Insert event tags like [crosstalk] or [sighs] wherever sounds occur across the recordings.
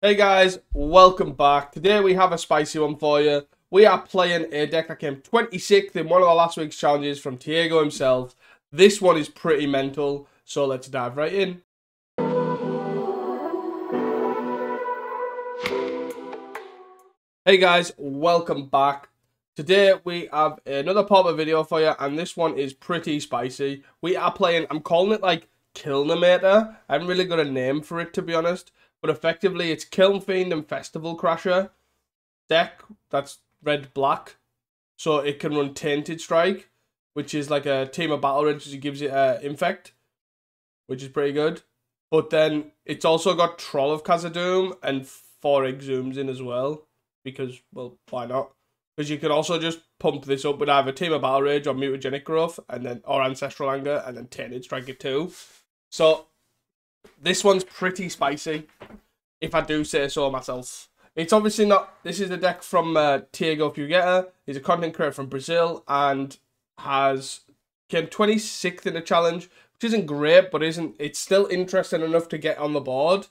Hey guys, welcome back. Today we have a spicy one for you. We are playing a deck that came 26th in one of the last week's challenges from Tiago himself. This one is pretty mental, so let's dive right in. Hey guys, welcome back. Today we have another pop-up video for you, and this one is pretty spicy. We are playing, I'm calling it like Kilnimator. I haven't really got a name for it to be honest but effectively it's Kiln Fiend and Festival Crasher deck that's red black. So it can run Tainted Strike, which is like a Temur Battle Rage, it gives it uh, Infect, which is pretty good. But then it's also got Troll of Khazad-dûm and four Exhumes in as well. Because, well, why not? Because you could also just pump this up with either Temur Battle Rage or Mutagenic Growth and then or Ancestral Anger and then Tainted Strike it too. So this one's pretty spicy, if I do say so myself. It's obviously not. This is a deck from uh, Pugueta. He's a content creator from Brazil and has came 26th in the challenge, which isn't great, but isn't it's still interesting enough to get on the board.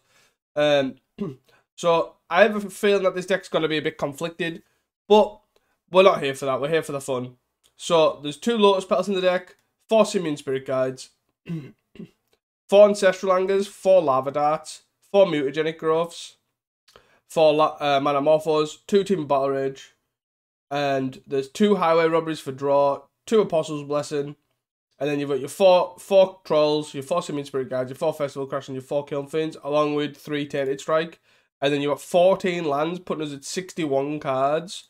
Um, [clears throat] so I have a feeling that this deck's going to be a bit conflicted, but we're not here for that. We're here for the fun. So there's two Lotus Petals in the deck, four Simian Spirit Guides. [clears throat] four Ancestral Angers, four Lava Darts, four Mutagenic Growths, four uh, Manamorphose, two Temur Battle Rage, and there's two Highway Robberies for draw, two Apostles Blessing, and then you've got your four four Trolls, your four Simian Spirit Guides, your four Festival Crash, and your four Kiln Fiends, along with three Tainted Strike. And then you've got 14 lands, putting us at 61 cards.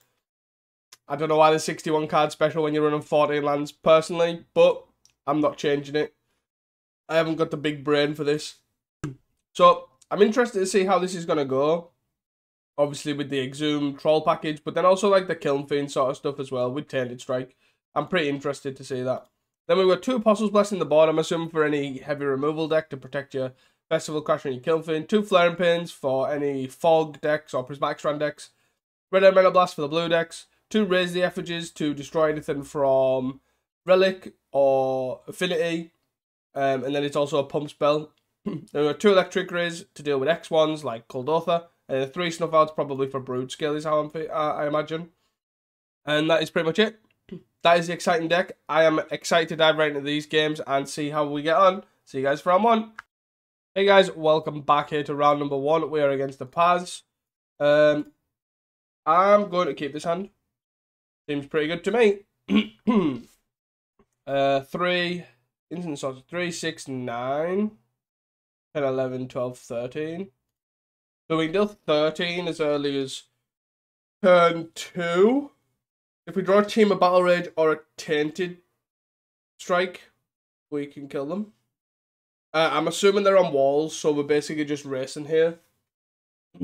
I don't know why there's 61 cards special when you're running 14 lands personally, but I'm not changing it. I haven't got the big brain for this. So I'm interested to see how this is going to go. Obviously with the Exhume troll package, but then also like the Kiln Fiend sort of stuff as well with Tainted Strike. I'm pretty interested to see that. Then we've got two Apostles Blessing the board, I'm assuming for any heavy removal deck to protect your Festival Crash and your Kiln Fiend. Two Flaring Pains for any Fog decks or Prismatic Strand decks. Red Metal Blast for the blue decks. Two Raze the Effigies to destroy anything from Relic or Affinity um, and then it's also a pump spell. [clears throat] there are two Electrickeries to deal with X ones like Kuldotha, and three snuff outs probably for Brood Scale is how I'm, uh, I imagine. And that is pretty much it. [clears throat] That is the exciting deck. I am excited to dive right into these games and see how we get on. See you guys for round one. Hey guys, welcome back here to round number one. We are against the Paz. Um, I'm going to keep this hand. Seems pretty good to me. [clears throat] uh, three, Instant sorts 3, 6, 9, 10, 11, 12, 13. So we can deal 13 as early as turn 2. If we draw a Temur Battle Rage or a Tainted Strike, we can kill them. Uh, I'm assuming they're on walls, so we're basically just racing here. [clears throat]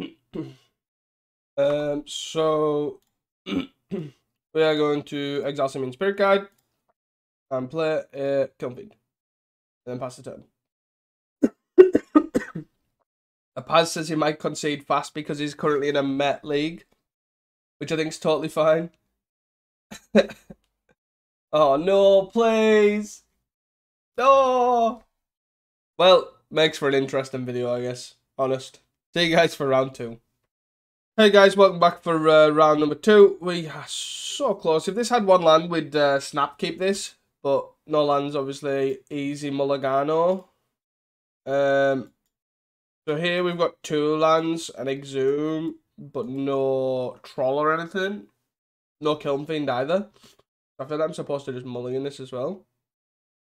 um, so [clears throat] we are going to exile Simian Spirit Guide and play a Fiend. And then pass the turn. [coughs] a Paz says he might concede fast because he's currently in a Met League, which I think is totally fine. [laughs] oh no, please! No! Well, makes for an interesting video, I guess. Honest. See you guys for round two. Hey guys, welcome back for uh, round number two. We are so close. If this had one land, we'd uh, snap keep this but Nolan's obviously easy Mulligano. Um, so here we've got two lands, an Exhume, but no Troll or anything. No Kiln Fiend either. I feel like I'm supposed to just mulligan this as well.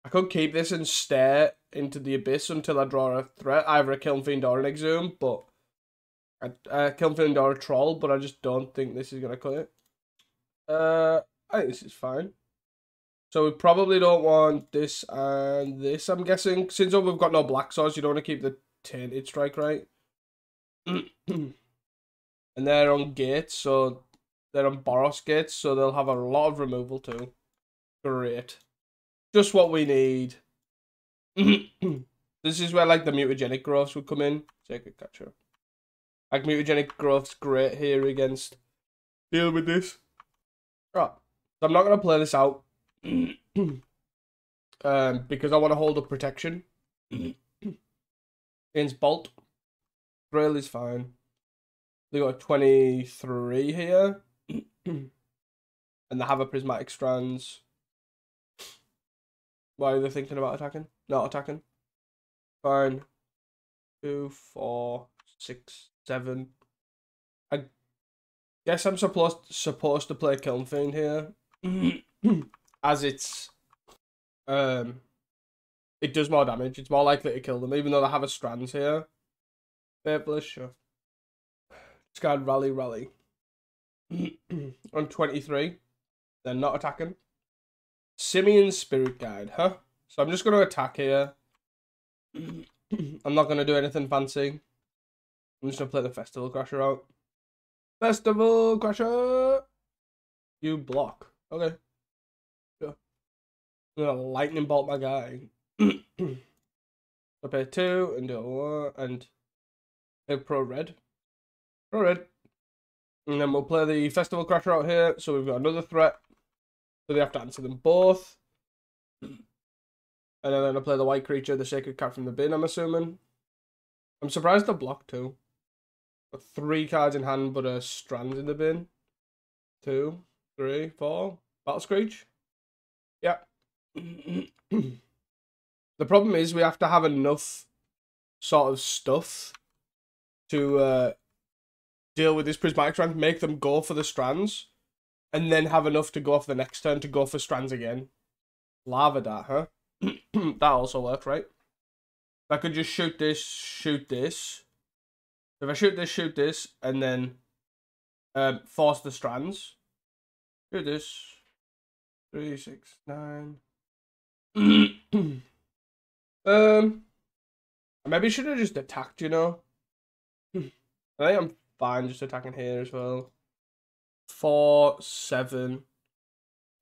I could keep this and stare into the abyss until I draw a threat, either a Kiln Fiend or an Exhume, but a, a Kiln Fiend or a Troll, but I just don't think this is going to cut it. Uh, I think this is fine. So we probably don't want this and this, I'm guessing. Since we've got no black sauce, you don't want to keep the tainted strike, right? [clears throat] and they're on gates, so they're on Boros gates, so they'll have a lot of removal too. Great. Just what we need. [clears throat] this is where like the mutagenic growths would come in. A catcher. Like mutagenic growth's great here against deal with this. Right. So I'm not gonna play this out [clears throat] um, because I want to hold up protection. Against Bolt. Grail is fine. They got 23 here. and they have a prismatic strands. Why are they thinking about attacking? Not attacking. Fine. Two, four, six, seven. I guess I'm supposed supposed to play Kiln Fiend here. [clears throat] [clears throat] As it's um it does more damage. It's more likely to kill them, even though they have a strand here. Fairbliss, sure. Discard Rally Rally. [clears throat] On 23. They're not attacking. Simian Spirit Guide, huh? So I'm just going to attack here. [clears throat] I'm not going to do anything fancy. I'm just to play the Festival Crasher out. Festival Crasher! You block. Okay. To Lightning Bolt my guy. [clears throat] Pay two and do one and a pro red. Pro red. And then we'll play the Festival Crasher out here. So we've got another threat. So they have to answer them both. And then I'm going to play the white creature, the Sacred Cat from the bin, I'm assuming. I'm surprised they blocked two. Got three cards in hand, but a strand in the bin. Two, three, four. Battle Screech. Yeah. [clears throat] The problem is we have to have enough sort of stuff to uh, deal with this prismatic strand, make them go for the strands, and then have enough to go off the next turn to go for strands again. Lava Dart, huh? [clears throat] that also works, right? I could just shoot this, shoot this. If I shoot this, shoot this, and then um, force the strands. Shoot this. Three, six, nine. [clears throat] Um, maybe should have just attacked. You know, I think I'm fine just attacking here as well. Four, seven.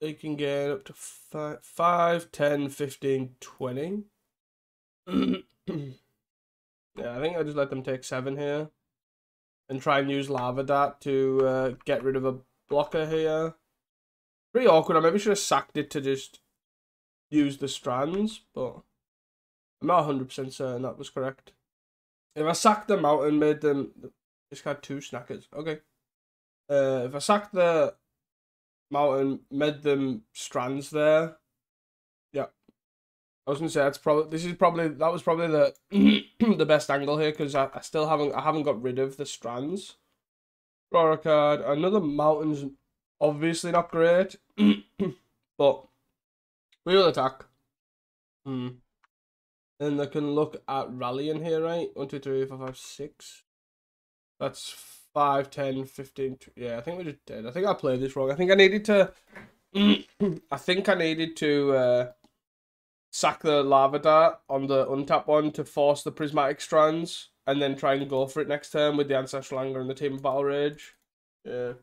They can get up to five, five 10, 15, 20. [clears throat] yeah, I think I just let them take seven here. And try and use Lava Dart to uh, get rid of a blocker here. Pretty awkward. I maybe should have sacked it to just use the strands, but... I'm not 100% certain that was correct. If I sacked them out and made them... Just had two snackers. Okay. Uh, if I sacked the mountain, made them strands there. Yeah. I was gonna say that's probably this is probably that was probably the [clears throat] the best angle here because I, I still haven't I haven't got rid of the strands. Draw a card. Another mountain's obviously not great, [clears throat] but we will attack. Hmm. Then I can look at rallying here, right? 1, 2, 3, 4, 5, 6. That's 5, 10, 15. Yeah, I think we just did. I think I played this wrong. I think I needed to. [clears throat] I think I needed to uh, sack the lava dart on the untap one to force the prismatic strands and then try and go for it next turn with the ancestral anger and the Temur Battle Rage. Yeah.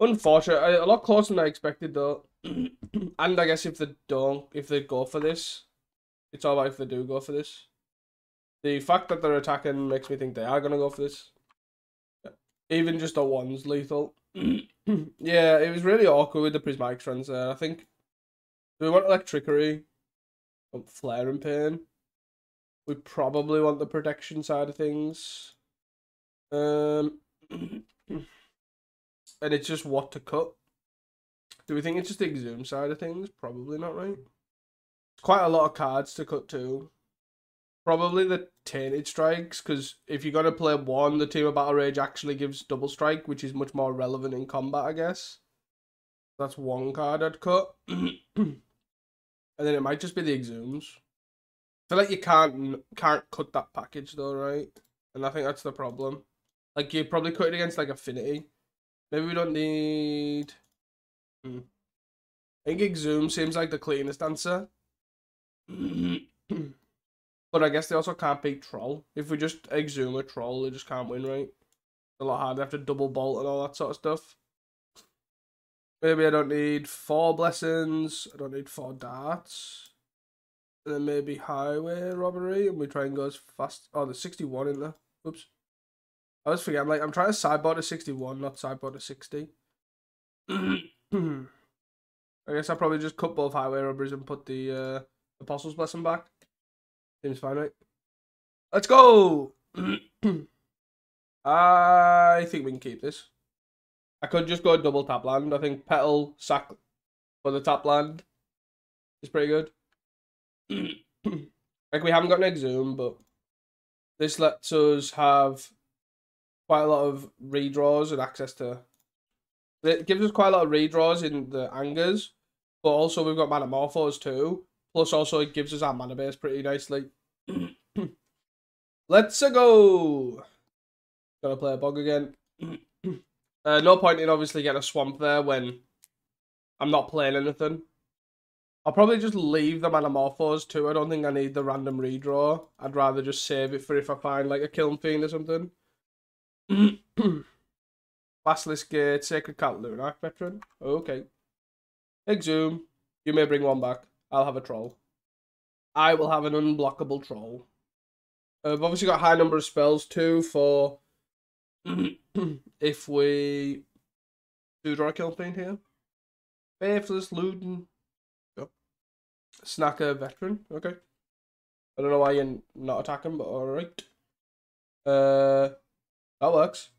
Unfortunate. A lot closer than I expected though. [clears throat] and I guess if they don't, if they go for this, it's all right if they do go for this. The fact that they're attacking makes me think they are going to go for this. Even just a one's lethal. [clears throat] yeah, it was really awkward with the prismatic strands there. I think we want like trickery? Want Flaring Pain? We probably want the protection side of things. Um [clears throat] and it's just what to cut. Do we think it's just the exhume side of things? Probably not, right? It's quite a lot of cards to cut too. Probably the Tainted Strikes, because if you're going to play one, the Temur Battle Rage actually gives Double Strike, which is much more relevant in combat, I guess. That's one card I'd cut. [clears throat] and then it might just be the Exhumes. I feel like you can't can't cut that package though, right? And I think that's the problem. Like you probably cut it against like Affinity. Maybe we don't need. Hmm. I think Exhume seems like the cleanest answer. [clears throat] but I guess they also can't beat Troll. If we just exhume a Troll, they just can't win, right? It's a lot harder. They have to double bolt and all that sort of stuff. Maybe I don't need four blessings. I don't need four darts. And then maybe highway robbery, and we try and go as fast. Oh, there's 61 in there. Oops. I was forget. I'm like, I'm trying to sideboard to 61, not sideboard to 60. [clears throat] I guess I'll probably just cut both highway rubbers and put the uh, Apostles Blessing back. Seems fine, right? Let's go! [clears throat] I think we can keep this. I could just go double tap land. I think petal sack for the tap land is pretty good. [clears throat] like we haven't got an exhume, but this lets us have quite a lot of redraws and access to. It gives us quite a lot of redraws in the angers, but also we've got Manamorphose too. Plus, also it gives us our mana base pretty nicely. [clears throat] Let's go. Gotta play a bog again. [clears throat] uh, no point in obviously getting a swamp there when I'm not playing anything. I'll probably just leave the Manamorphose too. I don't think I need the random redraw. I'd rather just save it for if I find like a Kiln Fiend or something. [clears throat] Basilisk Gate, Sacred Cat Lunarch Veteran. Okay. Exhume. You may bring one back. I'll have a troll. I will have an unblockable troll. I've obviously got a high number of spells too for [clears throat] if we do draw a Kiln Fiend here. Faithless, Looting, Yep. Snacker veteran. Okay. I don't know why you're not attacking, but alright. Uh, that works.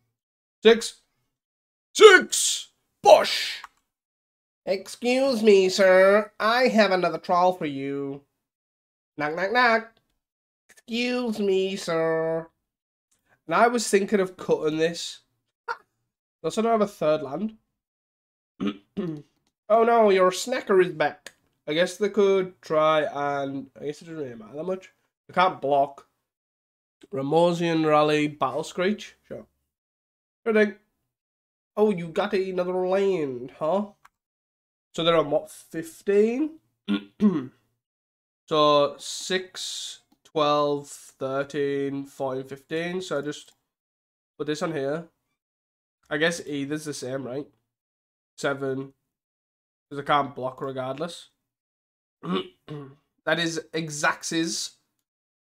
Six. Six! Bosh! Excuse me, sir. I have another troll for you. Knock, knock, knock. Excuse me, sir. And I was thinking of cutting this. Also, I don't have a third land. [clears throat] oh no, your snacker is back. I guess they could try and I guess it doesn't really matter that much. They can't block. Ramosian Rally Battle Screech. Sure. Sure thing. Oh, you got another land, huh? So they're on what, 15? [clears throat] so 6, 12, 13, 14, 15. So I just put this on here. I guess either's the same, right? 7. Because I can't block regardless. [clears throat] that is Exacx's.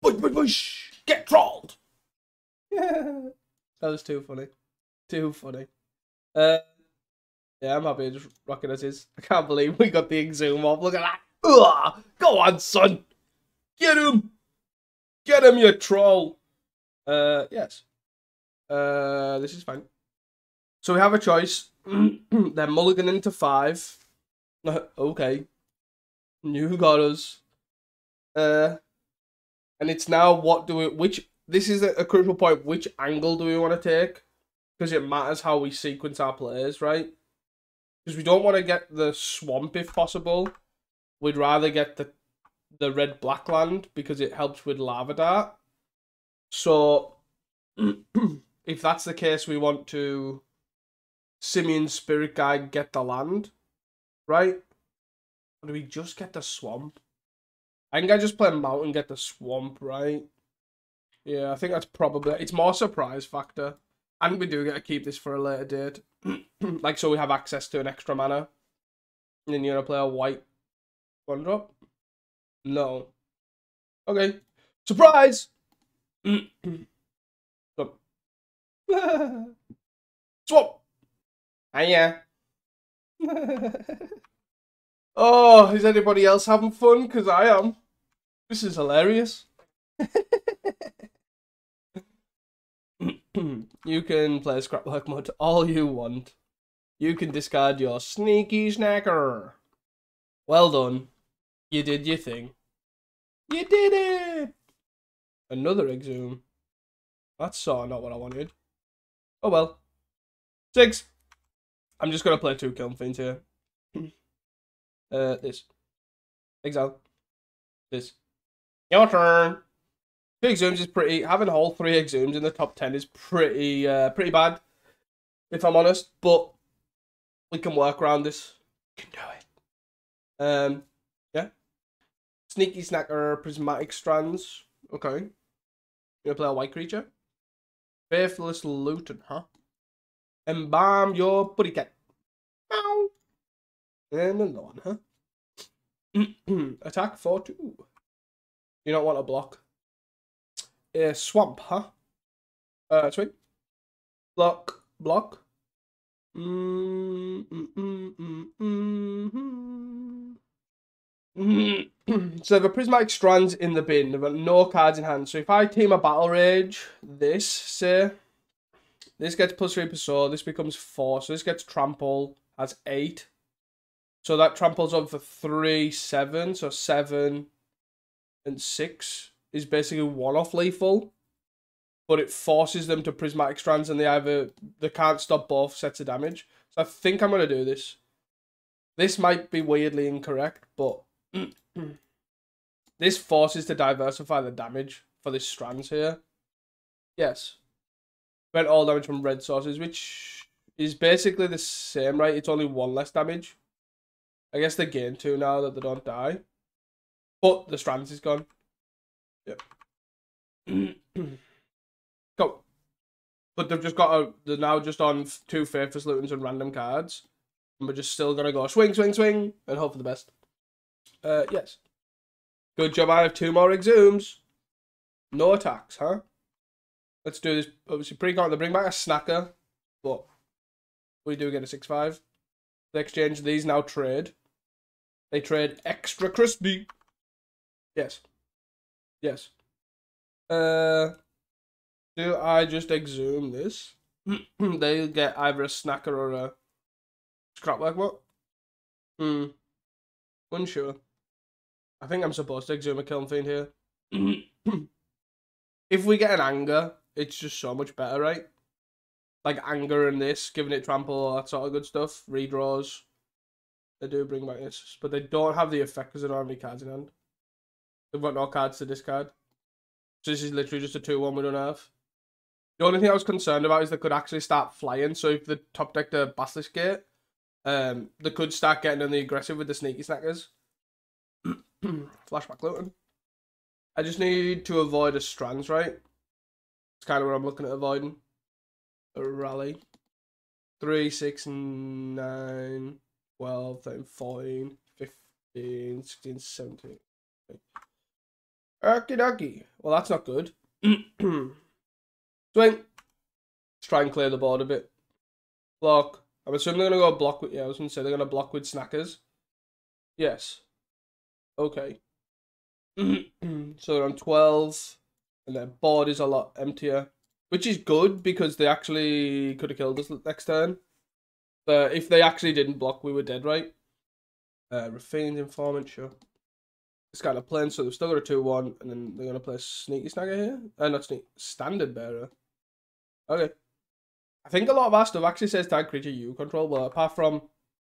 Bush, bush, bush. Get trolled. Yeah, [laughs] that was too funny. Too funny. Uh, yeah, I'm happy just rocking as is. I can't believe we got the exhume off. Look at that. Ugh. Go on, son. Get him. Get him, you troll. Uh, yes. Uh, this is fine. So we have a choice. [clears throat] They're mulligan into five. [laughs] okay. New got us. Uh, and it's now what do we, which, this is a, a crucial point, which angle do we want to take? Because it matters how we sequence our players, right? Because we don't want to get the swamp if possible. We'd rather get the the red black land because it helps with lava dart. So [clears throat] if that's the case, we want to Simian Spirit Guide get the land, right? Or do we just get the swamp? I think I just play mountain, get the swamp, right? Yeah, I think that's probably it's more surprise factor. And we do get to keep this for a later date. [clears throat] like so we have access to an extra mana. And then you're gonna play a white one drop? No. Okay. Surprise! [clears throat] Swap. [laughs] Swap! Hiya. [laughs] Oh, is anybody else having fun? Because I am. This is hilarious. [laughs] you can play scrapbook mode all you want. You can discard your sneaky snacker. Well done. You did your thing. You did it! Another exhume. That's so not what I wanted. Oh well. Six. I'm just gonna play two Kiln Fiends here. [clears throat] Uh, this. Exile. This. Your turn. Two exhumes is pretty. Having all three exhumes in the top ten is pretty, uh, pretty bad. If I'm honest, but we can work around this. Can do it. Um, yeah. Sneaky Snacker, Prismatic Strands. Okay. You gonna play a white creature? Faithless Looting, huh? Embalm your putty cat. Meow. And another one, huh? [clears throat] Attack for two. You don't want a block. Uh, swamp, huh? Uh, sweet. Block, block. Mm, mm, mm, [clears throat] so the prismatic strands in the bin. They've no cards in hand. So if I Temur Battle Rage, this say, This gets plus three per sword. This becomes four. So this gets trample. as eight. So that tramples on for three, seven. So seven and six is basically one off lethal. But it forces them to prismatic strands and they either they can't stop both sets of damage. So I think I'm gonna do this. This might be weirdly incorrect, but [clears throat] this forces to diversify the damage for this strands here. Yes. Prevent all damage from red sources, which is basically the same, right? It's only one less damage. I guess they gain two now that they don't die. But the strands is gone. Yep. [clears throat] Go. But they've just got a. They're now just on two Faithless Lootings and random cards. And we're just still gonna go swing, swing, swing, and hope for the best. Uh, yes. Good job. I have two more exhumes. No attacks, huh? Let's do this. Obviously, pre-con. They bring back a snacker, but we do get a six-five. They exchange these now trade. They trade extra crispy. Yes. Yes. Uh, do I just exhume this? [clears throat] they get either a snacker or a scrap like what? Hmm. Unsure. I think I'm supposed to exhume a kiln fiend here. [clears throat] if we get an anger, it's just so much better, right? Like anger and this, giving it trample, all that sort of good stuff. Redraws. They do bring back this, but they don't have the effect because they don't have any cards in hand. They've got no cards to discard. So this is literally just a 2-1 we don't have. The only thing I was concerned about is they could actually start flying. So if the top deck the Basilisk Gate, um, they could start getting on the aggressive with the Sneaky Snackers. [clears throat] Flashback looting. I just need to avoid a strands, right? It's kind of what I'm looking at avoiding. A rally. 3, 6, 9, 12, 13, 14, 15, 16, 17. Okie dokie. Well, that's not good. [clears throat] Swing. Let's try and clear the board a bit. Block. I'm assuming they're going to go block with... Yeah, I was going to say they're going to block with snackers. Yes. Okay. [clears throat] so they're on 12. And their board is a lot emptier. Which is good because they actually could have killed us next turn. But if they actually didn't block, we were dead, right? Uh, Raffine's Informant, sure. It's kind of plain, so they've still got a 2 1, and then they're going to play Sneaky Snacker here. Uh, not Sneak, Standard Bearer. Okay. I think a lot of our stuff actually says tag creature you control, but apart from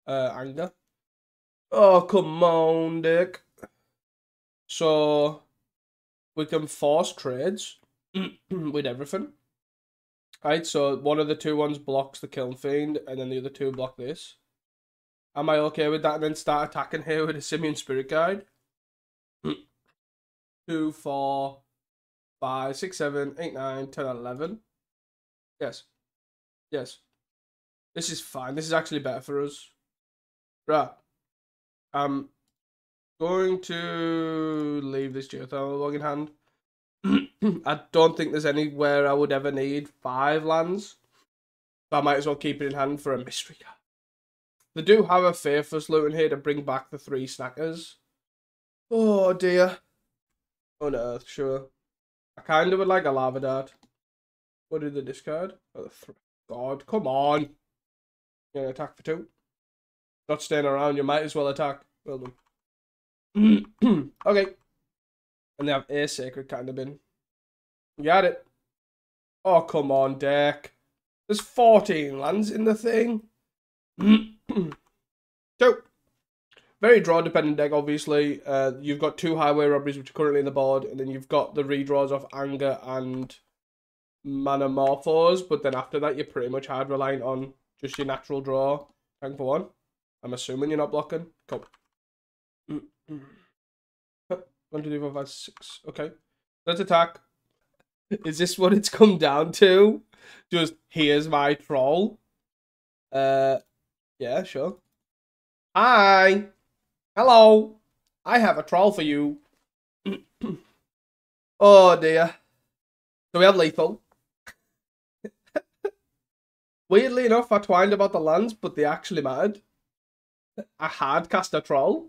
uh, Anger. Oh, come on, Dick. So, we can force trades [clears throat] with everything. Right, so one of the two ones blocks the Kiln Fiend, and then the other two block this. Am I okay with that? And then start attacking here with a Simian Spirit Guide? Two, four, five, six, seven, eight, nine, ten, eleven. Yes. Yes. This is fine. This is actually better for us. Right. I'm going to leave this geothermal bog in hand. [clears throat] I don't think there's anywhere I would ever need five lands. But I might as well keep it in hand for a mystery card. They do have a Faithless Looting here to bring back the three snackers. Oh dear. On Earth, sure. I kind of would like a Lava Dart. What did the discard? Oh, the God, come on. You're gonna attack for two. Not staying around, you might as well attack. Well done. [clears throat] okay. And they have a sacred kind of bin. Got it. Oh, come on, deck. There's 14 lands in the thing. [clears throat] so, very draw dependent deck, obviously. Uh, you've got two highway robberies, which are currently in the board, and then you've got the redraws of Anger and Manamorphose, but then after that, you're pretty much hard reliant on just your natural draw. Tank for one. I'm assuming you're not blocking. Cool. One, two, three, four, five, six. Okay. Let's attack. [laughs] Is this what it's come down to? Just here's my troll. Uh, yeah, sure. Hi. Hello. I have a troll for you. [clears throat] oh dear. So we have lethal. [laughs] Weirdly enough, I twined about the lands, but they actually mattered. I had cast a troll.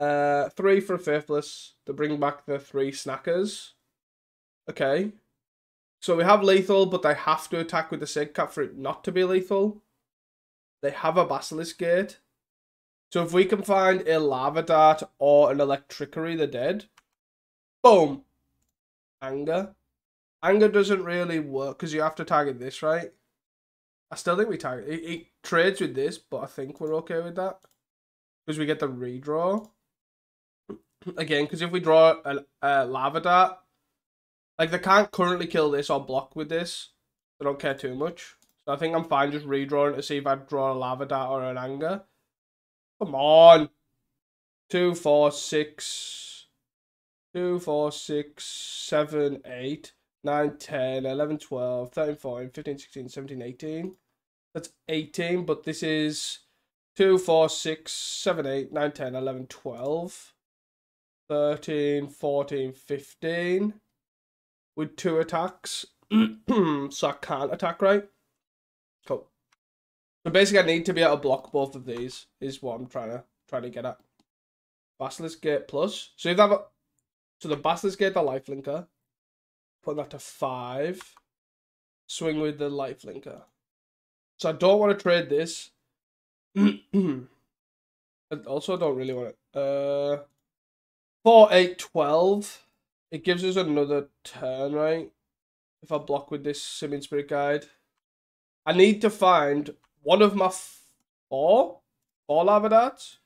Uh, three for Faithless to bring back the three snackers. Okay. So we have lethal, but they have to attack with the Sig Cap for it not to be lethal. They have a Basilisk Gate. So if we can find a Lava Dart or an Electrickery, they're dead. Boom. Anger. Anger doesn't really work because you have to target this, right? I still think we target. It, it trades with this, but I think we're okay with that because we get the redraw [clears throat] again. Because if we draw a, a lava dart, like they can't currently kill this or block with this. I don't care too much. So I think I'm fine just redrawing to see if I draw a lava dart or an anger. Come on. Two, four, six. Two, four, six, seven, eight. 9, 10, 11, 12, 13, 14, 15, 16, 17, 18. That's 18, but this is 2, 4, 6, 7, 8, 9, 10, 11, 12, 13, 14, 15. With two attacks. [clears throat] so I can't attack, right? Cool. So basically I need to be able to block both of these, is what I'm trying to trying to get at. Basilisk Gate plus. So if that so the Basilisk Gate the life linker. Put that to five. Swing with the life linker. So I don't want to trade this. [clears throat] also, I don't really want it. Uh, 4, 8, 12. It gives us another turn, right? If I block with this Simian Spirit Guide. I need to find one of my four, four lava darts,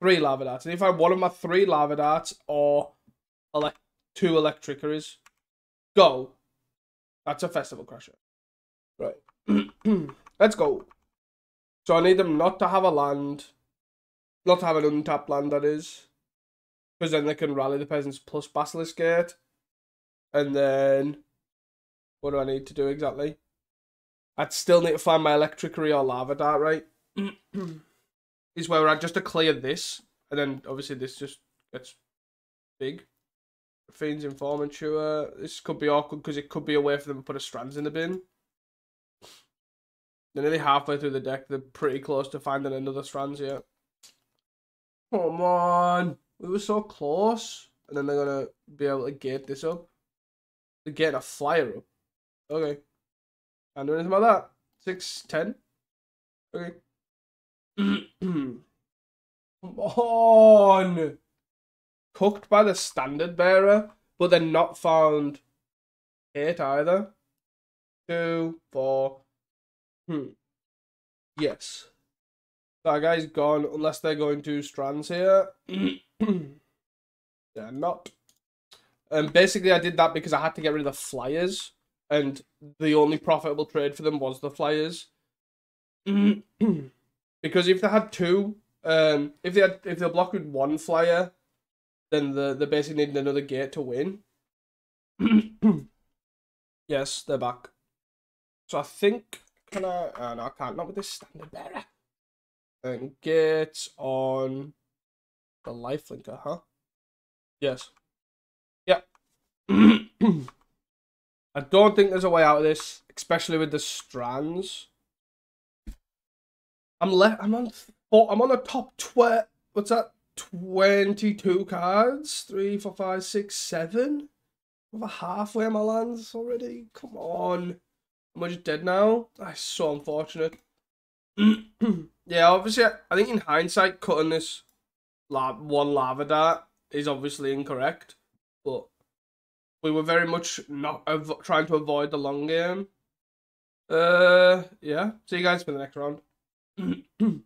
three lava darts. I need to find one of my three lava darts or elect two Electrickeries Go. That's a Festival Crasher. Right. [clears throat] Let's go. So I need them not to have a land. Not to have an untapped land, that is. Because then they can rally the peasants plus Basilisk Gate. And then... What do I need to do exactly? I'd still need to find my Electrickery or Lava Dart, right? [clears throat] is where I just to clear this. And then, obviously, this just gets big. Fiend's Informant, sure. This could be awkward because it could be a way for them to put a Strands in the bin. They're nearly halfway through the deck. They're pretty close to finding another Strands yet. Come on. We were so close. And then they're going to be able to get this up. They're getting a flyer up. Okay. Can't do anything about that. Six, ten. Okay. [clears throat] Come on cooked by the standard bearer, but they're not found it either. Two, four. Hmm. Yes. That guy's gone unless they're going to strands here. [clears throat] they're not. And um, basically, I did that because I had to get rid of the flyers, and the only profitable trade for them was the flyers. [clears throat] because if they had two, um, if they had if they blocked with one flyer, then the they basically needed another gate to win. [coughs] yes, they're back. So I think can I? Uh, no, I can't. Not with this standard bearer. And gates on the life linker, huh? Yes. Yeah. [coughs] [coughs] I don't think there's a way out of this, especially with the strands. I'm left. I'm on. Oh, I'm on the top twelve. What's that? 22 cards. Three, four, five, six, seven. Over halfway on my lands already. Come on. Am I just dead now? Ah, That's so unfortunate. [clears throat] yeah, obviously, I think in hindsight, cutting this la one lava dart is obviously incorrect. We were very much not trying to avoid the long game. Uh, yeah. See you guys for the next round. [clears throat]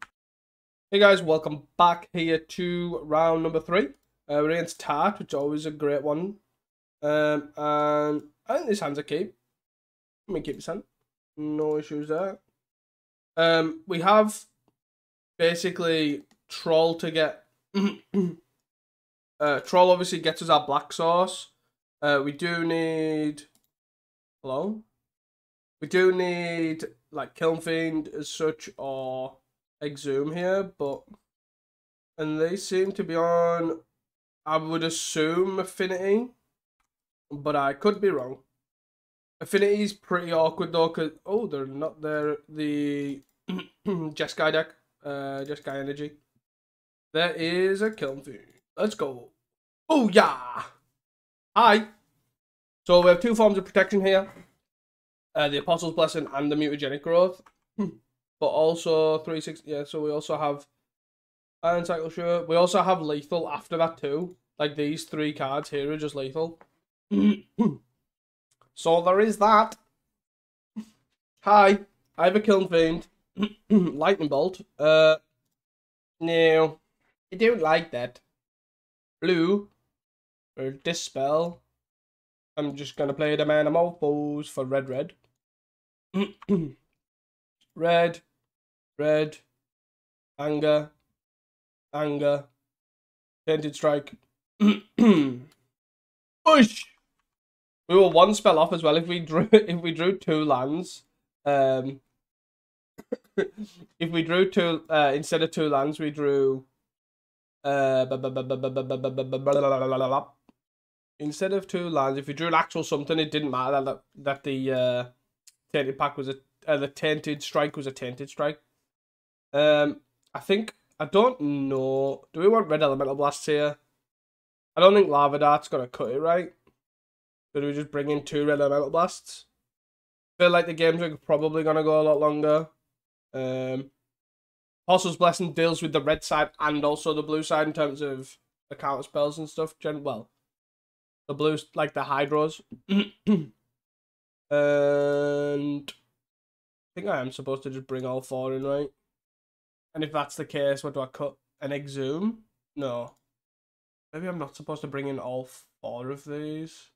Hey guys, welcome back here to round number three. Uh, we're against Tart, which is always a great one. Um, and I think this hand's a keep. Let me keep this hand. No issues there. Um, we have basically Troll to get... [clears throat] uh, Troll obviously gets us our black sauce. Uh, we do need... Hello? We do need, like, Kiln Fiend as such, or Exhume here, but and they seem to be on I would assume Affinity, but I could be wrong. Affinity is pretty awkward though, cause oh they're not there. The [clears throat] Jeskai deck, uh, Jeskai Energy. There is a Kiln Fiend. Let's go. Oh yeah. Hi. So we have two forms of protection here. Uh, the Apostle's Blessing and the Mutagenic Growth. but also 360, yeah, so we also have Iron Cycle Shirt. We also have Lethal after that too. Like these three cards here are just lethal. [clears throat] so there is that. Hi, I have a Kiln Fiend. [clears throat] Lightning Bolt. Uh, no, I don't like that. Blue, or Dispel. I'm just gonna play the man of Manamorphose for red, red. red, red, anger, anger, tainted strike. Push. We were one spell off as well. If we drew, if we drew two lands, um, if we drew two uh, instead of two lands, we drew uh, instead of two lands. If you drew an actual something, it didn't matter that that the uh, tainted pack was a uh, the tainted strike was a tainted strike. Um, I think I don't know. Do we want red elemental blasts here? I don't think lava dart's gonna cut it right. So do we just bring in two red elemental blasts? feel like the game's probably gonna go a lot longer. Um, Apostle's Blessing deals with the red side and also the blue side in terms of the counter spells and stuff. Gen well, the blues like the hydros. [clears throat] and I think I am supposed to just bring all four in, right? And if that's the case, what do I cut? An exhume? No. Maybe I'm not supposed to bring in all four of these.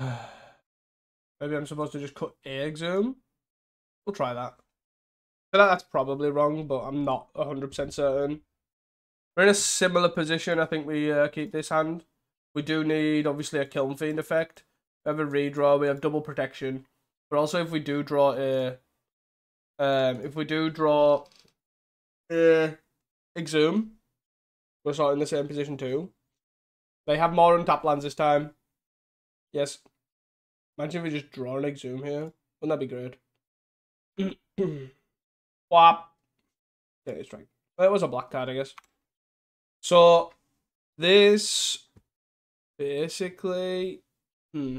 [sighs] Maybe I'm supposed to just cut a exhume. We'll try that like that's probably wrong, but I'm not 100% certain. We're in a similar position. I think we uh, keep this hand. We do need, obviously, a Kiln Fiend effect. We have a redraw. We have double protection. But also, if we do draw a... Um, if we do draw a Exhume, we're sort of in the same position too. They have more untap lands this time. Yes. Imagine if we just draw an Exhume here. Wouldn't that be great? [coughs] Whap. Yeah, it's right. That was a black card, I guess. So this basically hmm.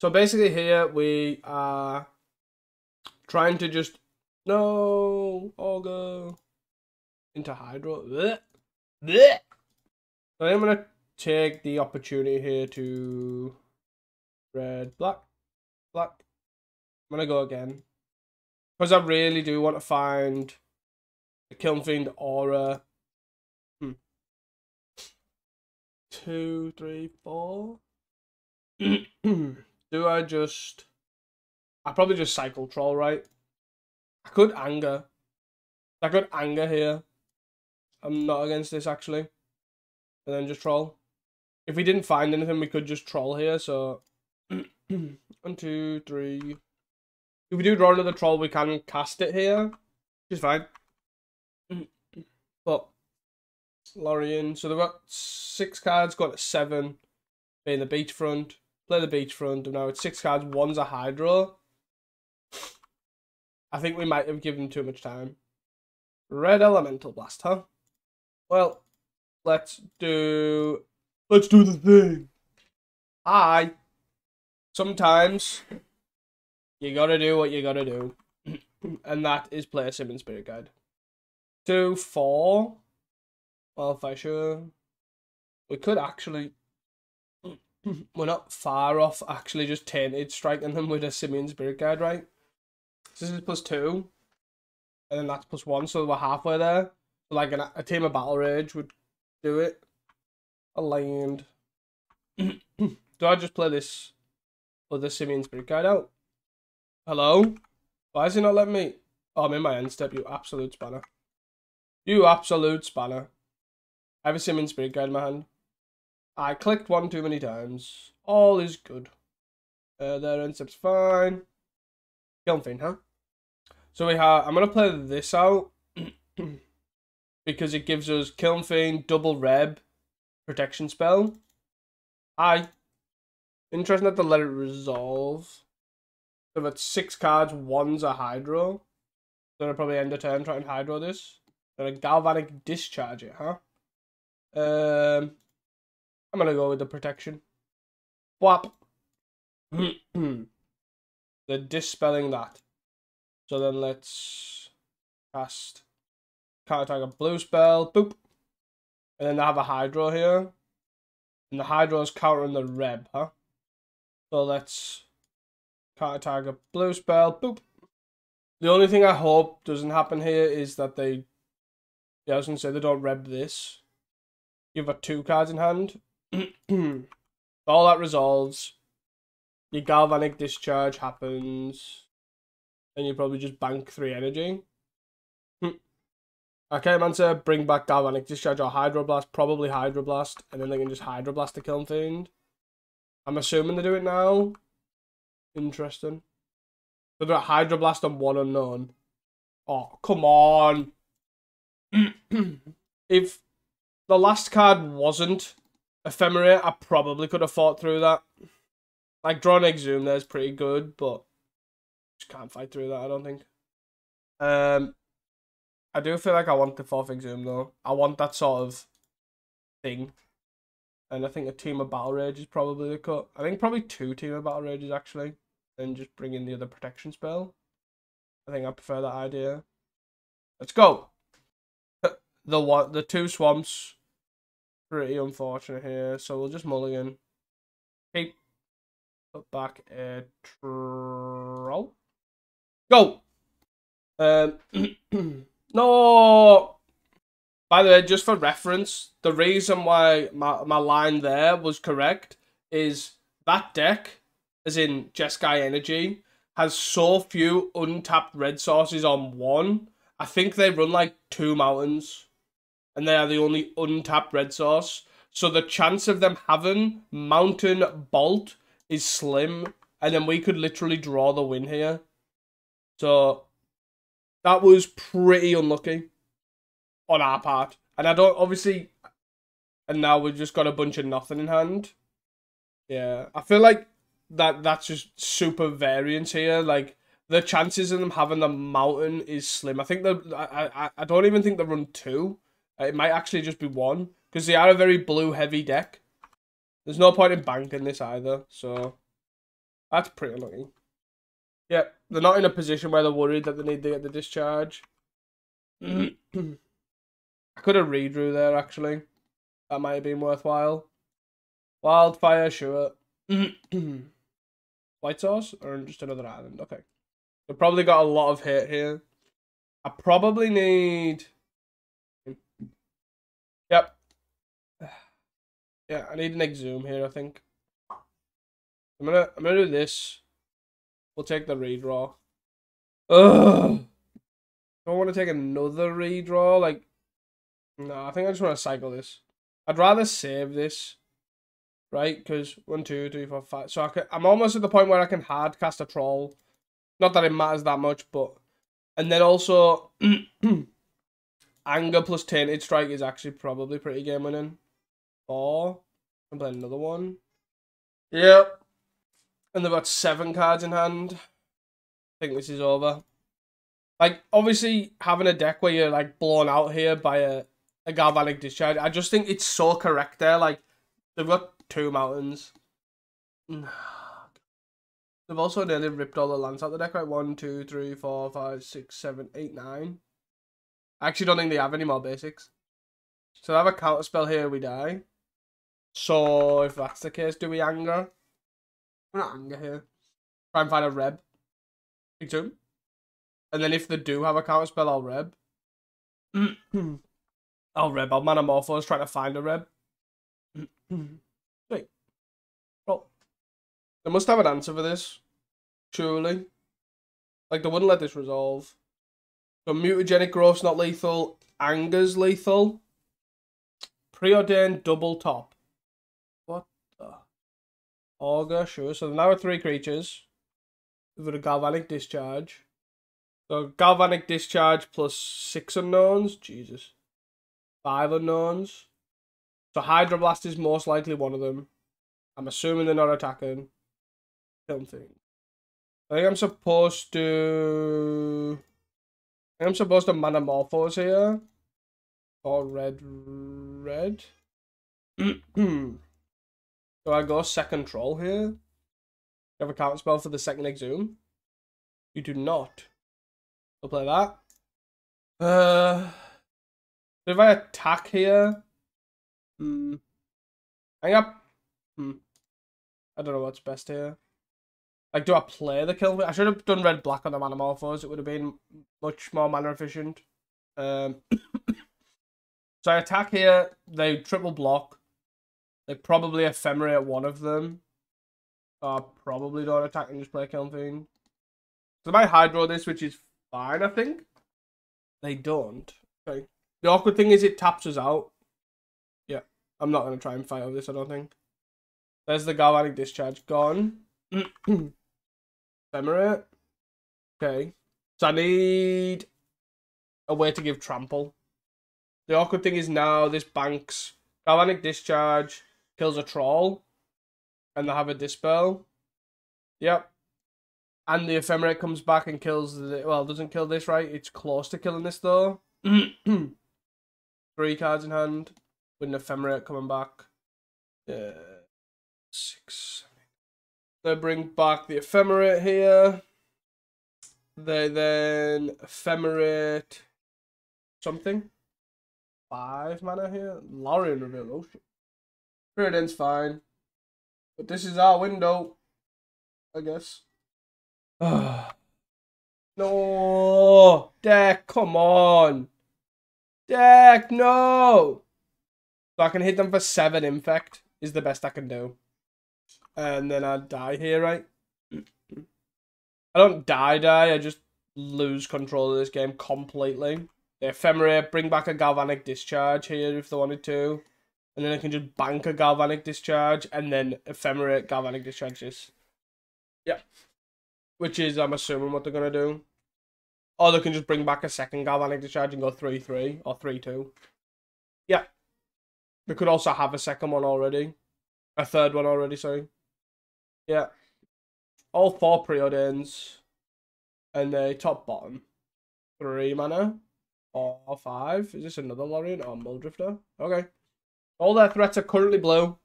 So basically here we are trying to just no auger into hydro. Blech. Blech. So I'm gonna take the opportunity here to red black black. I'm gonna go again. Because I really do want to find the Kiln Fiend aura. Two, three, four. [clears throat] do I just... I probably just cycle troll, right? I could anger. I could anger here. I'm not against this, actually. And then just troll. If we didn't find anything, we could just troll here, so... [clears throat] One, two, three, if we do draw another troll, we can cast it here, which is fine. Mm. But Lorien, so they've got six cards, got a seven, being the beachfront. Play the beachfront, and now it's six cards, one's a Hydro. I think we might have given too much time. Red Elemental Blast, huh? Well, let's do... Let's do the thing. Hi. Sometimes you gotta do what you gotta do. [clears throat] and that is play a Simian Spirit Guide. Two, four. Well, I sure. We could actually. [clears throat] We're not far off actually just tainted striking them with a Simian Spirit Guide, right? So this is plus two. And then that's plus one, so we're halfway there. So Like an, a Temur Battle Rage would do it. Aligned. [clears throat] do I just play this other Simian Spirit Guide out? Hello? Why is he not letting me? Oh, I'm in my end step, you absolute spanner. You absolute spanner. I have a Simmons Spirit Guide in my hand. I clicked one too many times. All is good. Uh, their end step's fine. Kiln huh? So we have, I'm going to play this out. [clears throat] because it gives us Kiln Fiend, double reb, protection spell. Hi. Interesting that to let it resolve. So it's six cards, one's a Hydro. Then I'll probably end the turn trying to Hydro this. Then a Galvanic Discharge it, huh? Um, I'm gonna go with the protection. Whap. [clears throat] They're dispelling that. So then let's cast counter attack a blue spell. Boop. And then they have a Hydro here. And the Hydro is countering the Reb, huh? So let's counter attack a blue spell. Boop. The only thing I hope doesn't happen here is that they. Yeah, I was going to say they don't Reb this. You've got two cards in hand. [clears throat] All that resolves. Your galvanic discharge happens. And you probably just bank three energy. [clears throat] okay, Mancer, bring back galvanic discharge or hydroblast. Probably hydroblast. And then they can just hydroblast the Kiln Fiend. I'm assuming they do it now. Interesting. So they're hydroblast on one unknown. Oh, come on. [clears throat] if the last card wasn't Ephemerate, I probably could have fought through that. Like, Drawing Exhume there is pretty good, but just can't fight through that, I don't think. Um, I do feel like I want the fourth Exhume, though. I want that sort of thing. And I think a Temur Battle Rage is probably the cut. I think probably two Temur Battle Rages, actually. And just bring in the other protection spell. I think I prefer that idea. Let's go! The one, the two swamps pretty unfortunate here, so we'll just mulligan. Keep put back a troll. Go! Um, [clears throat] no! By the way, just for reference, the reason why my, my line there was correct is that deck, as in Jeskai Energy, has so few untapped red sources on one. I think they run like two mountains and they are the only untapped red source. So the chance of them having Mountain Bolt is slim, and then we could literally draw the win here. So that was pretty unlucky on our part. And I don't obviously and now we've just got a bunch of nothing in hand. Yeah. I feel like that that's just super variance here. Like the chances of them having the mountain is slim. I think that I, I I don't even think they run two. It might actually just be one because they are a very blue heavy deck. There's no point in banking this either, so that's pretty unlucky. Yeah, they're not in a position where they're worried that they need to get the discharge. [clears throat] I could have redrew there actually. That might have been worthwhile. Wildfire, sure. [clears throat] White sauce or just another island? Okay. We probably got a lot of hit here. I probably need Yep. [sighs] Yeah, I need an exhume here, I think. I'm gonna I'm gonna do this. We'll take the redraw. Ugh. Don't want to take another redraw. Like, no, I think I just want to cycle this. I'd rather save this, right? Because one, two, three, four, five. So I I'm almost at the point where I can hard cast a troll. Not that it matters that much, but and then also [clears throat] Anger plus Tainted Strike is actually probably pretty game winning. Four. I'm playing another one. Yep. And they've got seven cards in hand. I think this is over. Like, obviously, having a deck where you're, like, blown out here by a, a Galvanic Discharge, I just think it's so correct there. Like, they've got two mountains. [sighs] They've also nearly ripped all the lands out the deck, right? One, two, three, four, five, six, seven, eight, nine. I actually don't think they have any more basics. So I have a counter spell here, we die. So if that's the case, do we anger? We're not anger here. Try and find a reb. Big two. And then if they do have a counter spell, I'll reb. [clears throat] I'll reb. I'll Manamorphose trying to find a reb. [clears throat] Wait. Well, they must have an answer for this. Surely. Like, they wouldn't let this resolve. So mutagenic growth's not lethal. Anger's lethal. Preordained double top. What the? Augur, sure. So now are three creatures. With a galvanic discharge. So galvanic discharge plus six unknowns. Jesus. Five unknowns. So Hydroblast is most likely one of them. I'm assuming they're not attacking. Something. I think I'm supposed to. I'm supposed to Manamorphose here. Or red, red. [clears throat] so I go second troll here. You have a counter spell for the second exhume. You do not. I'll play that. Uh, if I attack here, hmm, hang up. Hmm, I don't know what's best here. Like, do I play the kill? I should have done red black on the Manamorphose. It would have been much more mana efficient. Um, [coughs] so I attack here. They triple block. They probably ephemerate one of them. I probably don't attack and just play Kiln Fiend. So I might hydro this, which is fine, I think. They don't. Okay. The awkward thing is it taps us out. Yeah. I'm not going to try and fight over this, I don't think. There's the Galvanic Discharge gone. [coughs] Ephemerate. Okay. So I need a way to give trample. The awkward thing is now this banks Galvanic Discharge kills a troll. And they have a Dispel. Yep. And the Ephemerate comes back and kills the well, doesn't kill this, right? It's close to killing this though. [clears throat] Three cards in hand. With an Ephemerate coming back. Uh, six. They bring back the Ephemerate here. They then Ephemerate something. Five mana here. Lorien reveal. Oh shit. Spirit End's fine. But this is our window. I guess. [sighs] no! Deck, come on! Deck, no! So I can hit them for 7 infect, is the best I can do. And then I die here, right? I don't die, die, I just lose control of this game completely. The Ephemerate bring back a Galvanic Discharge here if they wanted to. And then I can just bank a Galvanic Discharge and then Ephemerate Galvanic Discharges. Yeah. Which is, I'm assuming, what they're going to do. Or they can just bring back a second Galvanic Discharge and go 3-3 or 3-2. Yeah. They could also have a second one already. A third one already, sorry. Yeah. All four preordains. And they top bottom. Three mana. Or five. Is this another Lorien or Muldrifter? Okay. All their threats are currently blue.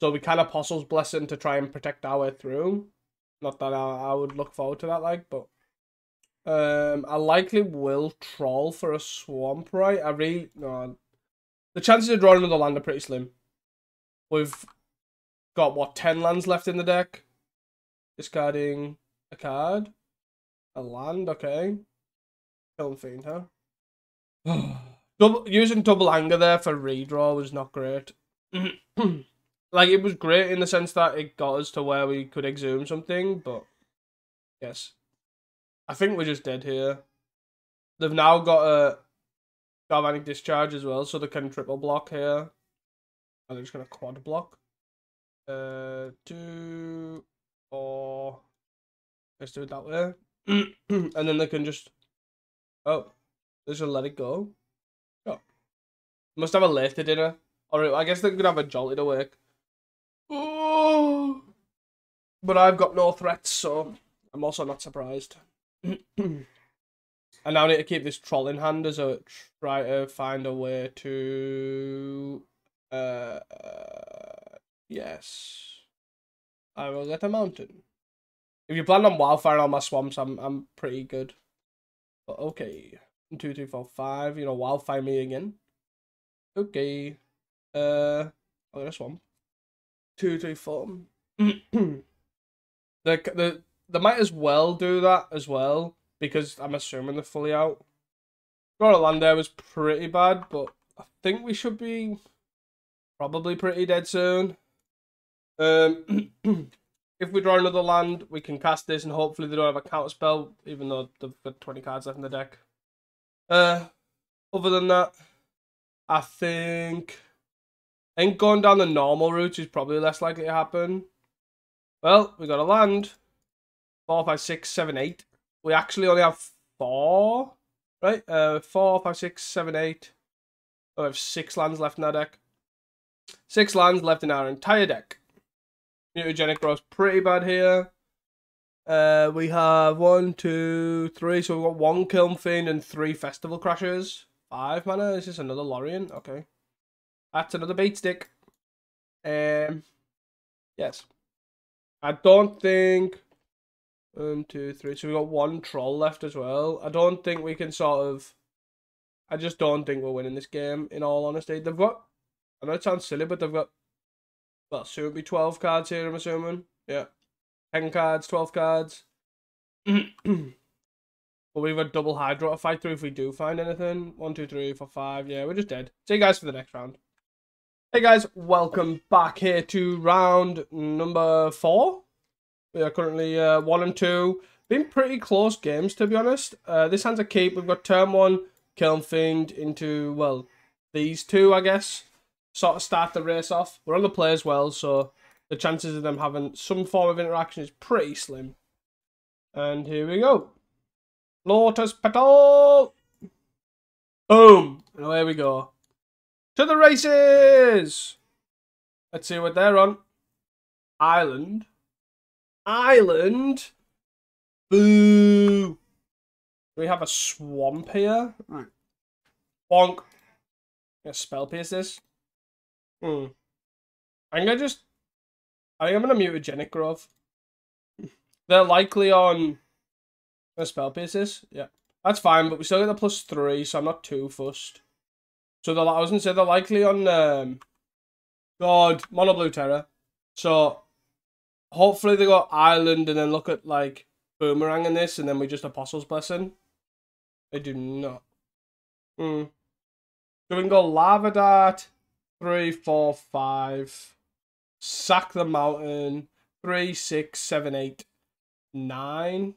So we can Apostle's Blessing to try and protect our way through. Not that I, I would look forward to that, like, but... Um, I likely will troll for a swamp, right? I really... No, the chances of drawing another land are pretty slim. We've got, what, 10 lands left in the deck? Discarding a card. A land, okay. Kiln Fiend, huh? [sighs] double, using double anger there for redraw was not great. [clears throat] like, it was great in the sense that it got us to where we could exhume something, but yes. I think we're just dead here. They've now got a galvanic discharge as well, so they can triple block here. And they're just gonna quad block. Uh, two, four. Let's do it that way. [clears throat] and then they can just. Oh, they should let it go. Oh. Must have a late dinner. Or I guess they could have a jolly to work. Oh. But I've got no threats, so I'm also not surprised. [clears throat] I now I need to keep this troll in hand as I try to find a way to. Uh, yes. I will get a mountain. If you plan on wildfire on my swamps, I'm I'm pretty good. But okay. Two, three, four, five. You know, wildfire me again. Okay. Uh, I'll get a swamp. Two, three, four. [clears throat] the the they might as well do that as well because I'm assuming they're fully out. Got land there was pretty bad, but I think we should be probably pretty dead soon. Um, [clears throat] if we draw another land, we can cast this, and hopefully they don't have a counter spell, even though they've got 20 cards left in the deck. Uh, other than that, I think I think going down the normal route is probably less likely to happen. Well, we got a land. Four, five, six, seven, eight. We actually only have four, right? Uh, four, five, six, seven, eight. Oh, we have six lands left in our deck. Six lands left in our entire deck. Mutagenic growth pretty bad here. Uh, we have one, two, three. So we've got one Kiln Fiend and three Festival Crashers. Five mana. Is this another Lorien? Okay. That's another bait stick. Um, yes. I don't think. One, two, three. So we got one troll left as well. I don't think we can sort of. I just don't think we're winning this game. In all honesty, they've got. I know it sounds silly, but they've got. Well, soon be twelve cards here. I'm assuming. Yeah, ten cards, twelve cards. [clears throat] but we've a double hydro to fight through if we do find anything. One, two, three, four, five. Yeah, we're just dead. See you guys for the next round. Hey guys, welcome back here to round number four. We are currently uh, one and two. Been pretty close games to be honest. Uh, this hand's a keep. We've got turn one, Kiln Fiend into well these two, I guess. Sort of start the race off. We're on the play as well, so the chances of them having some form of interaction is pretty slim. And here we go. Lotus Petal! Boom! And away we go. To the races! Let's see what they're on. Island. Island? Boo! we have a swamp here? Right. Bonk. Yeah, spell pierce this. Hmm. I'm gonna just... I think I'm gonna mutagenic growth. They're likely on a Spell Pierces. Yeah. That's fine, but we still get the plus three, so I'm not too fussed. So the I was gonna say they're likely on um God, Mono Blue Terror. So hopefully they got Island and then look at like Boomerang in this and then we just Apostle's Blessing. They do not. Hmm. So we can go Lava Dart, three, four, five. Sack the Mountain, three, six, seven, eight, nine.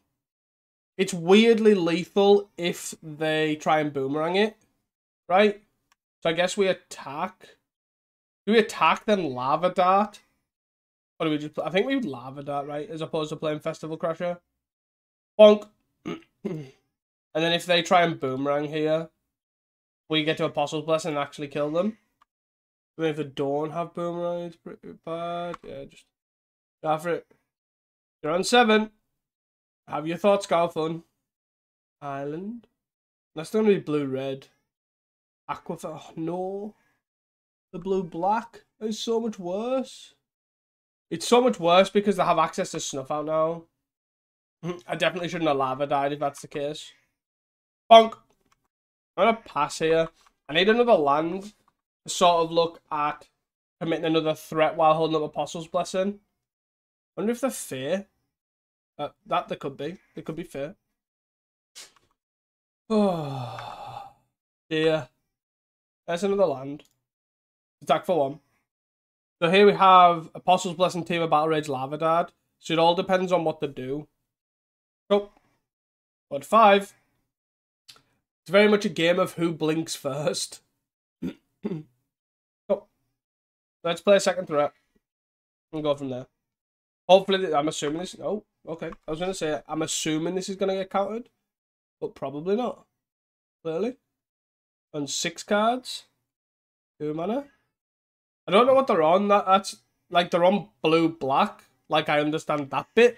It's weirdly lethal if they try and boomerang it, right? So I guess we attack. Do we attack then lava dart? Or do we just? I think we lava dart, right, as opposed to playing Festival Crasher. Bonk. [clears throat] and then if they try and boomerang here, we get to Apostle's Blessing and actually kill them. If they don't have boomerang, it's pretty bad. Yeah, just go for it. You're on seven. Have your thoughts, Galfun. Island. That's going to be blue red. Aquifer. Oh, no. The blue black is so much worse. It's so much worse because they have access to snuff out now. [clears throat] I definitely shouldn't have lava died if that's the case. Bonk. I'm going to pass here. I need another land sort of look at committing another threat while holding up Apostle's Blessing. wonder if they're fair. Uh, that they could be. They could be fair. [sighs] Oh, dear. There's another land. Attack for one. So here we have Apostles Blessing Temur Battle Rage Lava Dart. So it all depends on what they do. Oh. But five. It's very much a game of who blinks first. [clears throat] [clears throat] Let's play a second threat. And go from there. Hopefully, I'm assuming this. Oh, okay. I was going to say, I'm assuming this is going to get countered. But probably not. Clearly. And six cards. Two mana. I don't know what they're on. That That's like they're on blue black. Like I understand that bit.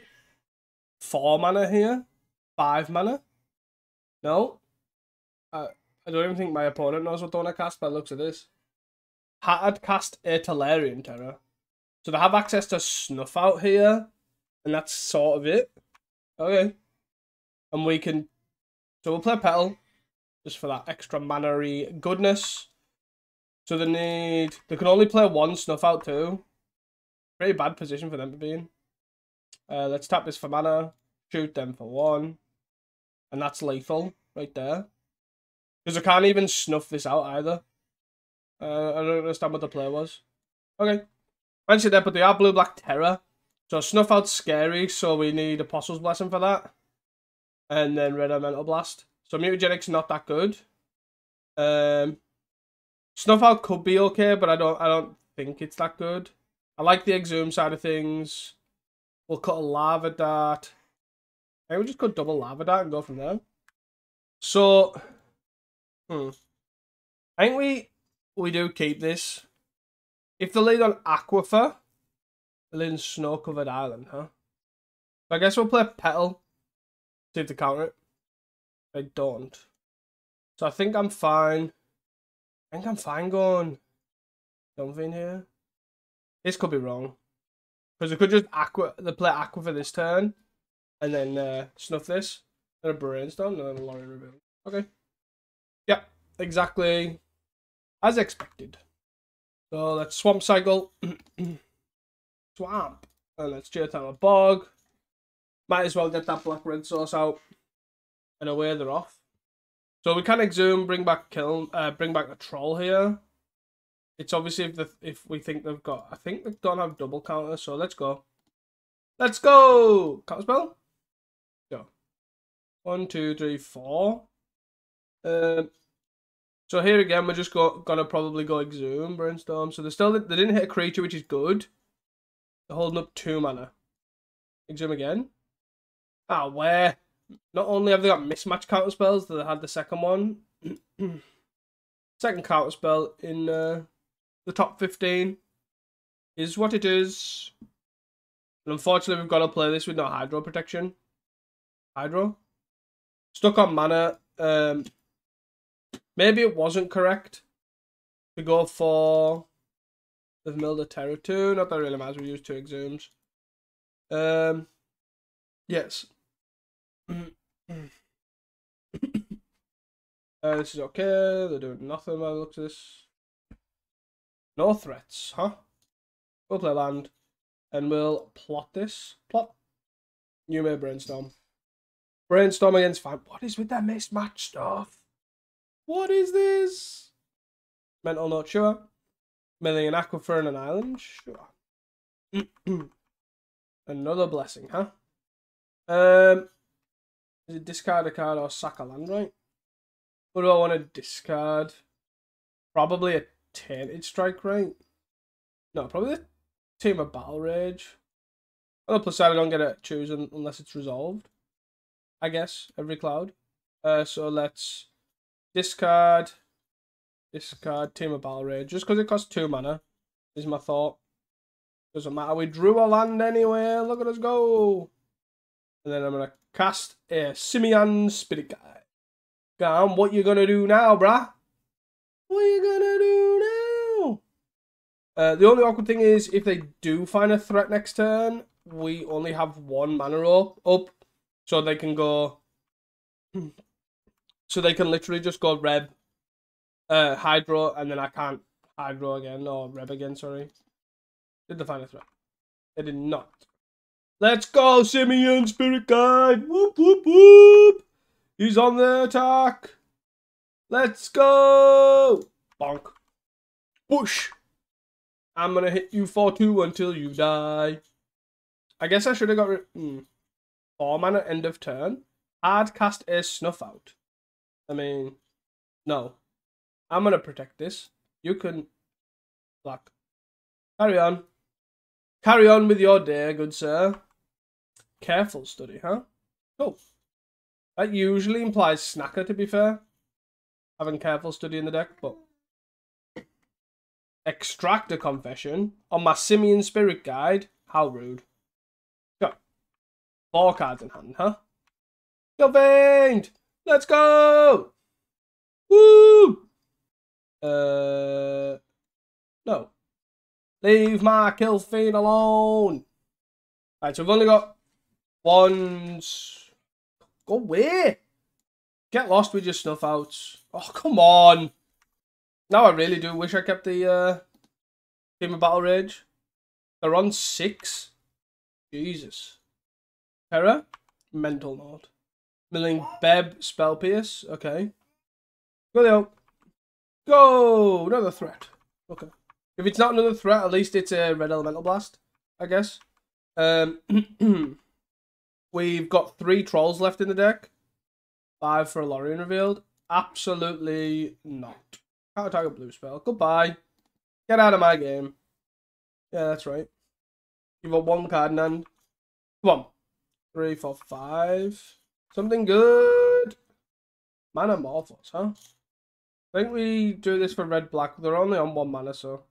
Four mana here. Five mana. No. Uh, I don't even think my opponent knows what they want to cast by looks of this. Had cast a Tolarian Terror. So they have access to Snuff out here. And that's sort of it. Okay. And we can... So we'll play Petal. Just for that extra mannery goodness. So they need... They can only play one Snuff out too. Pretty bad position for them to be in. Uh, let's tap this for mana. Shoot them for one. And that's lethal right there. Because I can't even snuff this out either. Uh, I don't understand what the play was. Okay. Mentioned there, but they are blue-black terror. So snuff scary, so we need Apostle's Blessing for that. And then red mental blast. So mutagenic's not that good. Um Snuff out could be okay, but I don't I don't think it's that good. I like the exhume side of things. We'll cut a lava dart. I we just cut double lava dart and go from there. So hmm. I think we we do keep this. If the lead on Aquifer, the lead on Snow Covered Island, huh? I guess we'll play Petal. See if they counter it. I don't. So I think I'm fine. I think I'm fine going something here. This could be wrong. Because they could just aqua, they play aqua for this turn, and then uh, snuff this, and a brainstorm, and then a Lorien reveal. Okay. Yep, exactly as expected. So let's swamp cycle, [clears throat] swamp, and let's time a bog. Might as well get that black red source out, and away they're off. So we can exhume, bring back kill, uh, bring back a troll here. It's obviously if the if we think they've got, I think they don't have double counter, so let's go. Let's go! Counter spell? Go. One, two, three, four. Um, so here again, we're just go, gonna probably go exhume, brainstorm. So they still they didn't hit a creature, which is good. They're holding up two mana. Exhume again. Ah, where? Not only have they got mismatch counter spells, they had the second one, second [clears throat] second counter spell in uh, the top 15 is what it is. And unfortunately, we've got to play this with no hydro protection. Hydro. Stuck on mana. Um, maybe it wasn't correct to go for the Milder Terror 2. Not that really matters, we use two exhumes. Um, yes. [coughs] uh, this is okay. They're doing nothing by the looks of this. No threats, huh? We'll play land. And we'll plot this. Plot. You may brainstorm. Brainstorm against fine. What is with that mismatch stuff? What is this? Mental not sure. Million aquifer and an island? Sure. [clears throat] Another blessing, huh? Um, is it discard a card or sack a land, right? What do I want to discard? Probably a tainted strike, right? No, probably the Temur Battle Rage. On plus side, I don't get to choose unless it's resolved. I guess every cloud. Uh, so let's discard, discard Temur Battle Rage just because it costs two mana. Is my thought. Doesn't matter. We drew a land anyway. Look at us go. And then I'm gonna cast a Simian Spirit Guide. Gam, what you gonna do now, bruh? What are you gonna do now? Uh, the only awkward thing is, if they do find a threat next turn, we only have one mana up, up so they can go... So they can literally just go Reb, uh, Hydro, and then I can't Hydro again, or Reb again, sorry. Did they find a threat? They did not. Let's go, Simian Spirit Guide! Whoop, whoop, whoop! He's on the attack! Let's go! Bonk. Push! I'm gonna hit you for two until you die. I guess I should have got. Hmm. Four mana end of turn. Hard cast a snuff out. I mean, no. I'm gonna protect this. You can. Black. Carry on. Carry on with your day, good sir. Careful study, huh? Oh. That usually implies snacker, to be fair. Having careful study in the deck, but... Extract a confession on my Simian Spirit Guide. How rude. Go. Four cards in hand, huh? Go fiend! Let's go! Woo! Uh... No. Leave my Kiln Fiend alone! Right, so we've only got ones. Go away! Get lost with your snuff outs. Oh, come on! Now I really do wish I kept the uh, Temur Battle Rage. They're on six. Jesus. Terra? Mental note. Milling Beb Spell Pierce. Okay. Go Go! Another threat. Okay. If it's not another threat, at least it's a red elemental blast, I guess. Um, [clears throat] we've got three trolls left in the deck. Five for a Lorien revealed. Absolutely not. Can't attack a blue spell. Goodbye. Get out of my game. Yeah, that's right. You've got one card in hand. Come on. Three, four, five. Something good. Manamorphose, huh? I think we do this for red black. They're only on one mana, so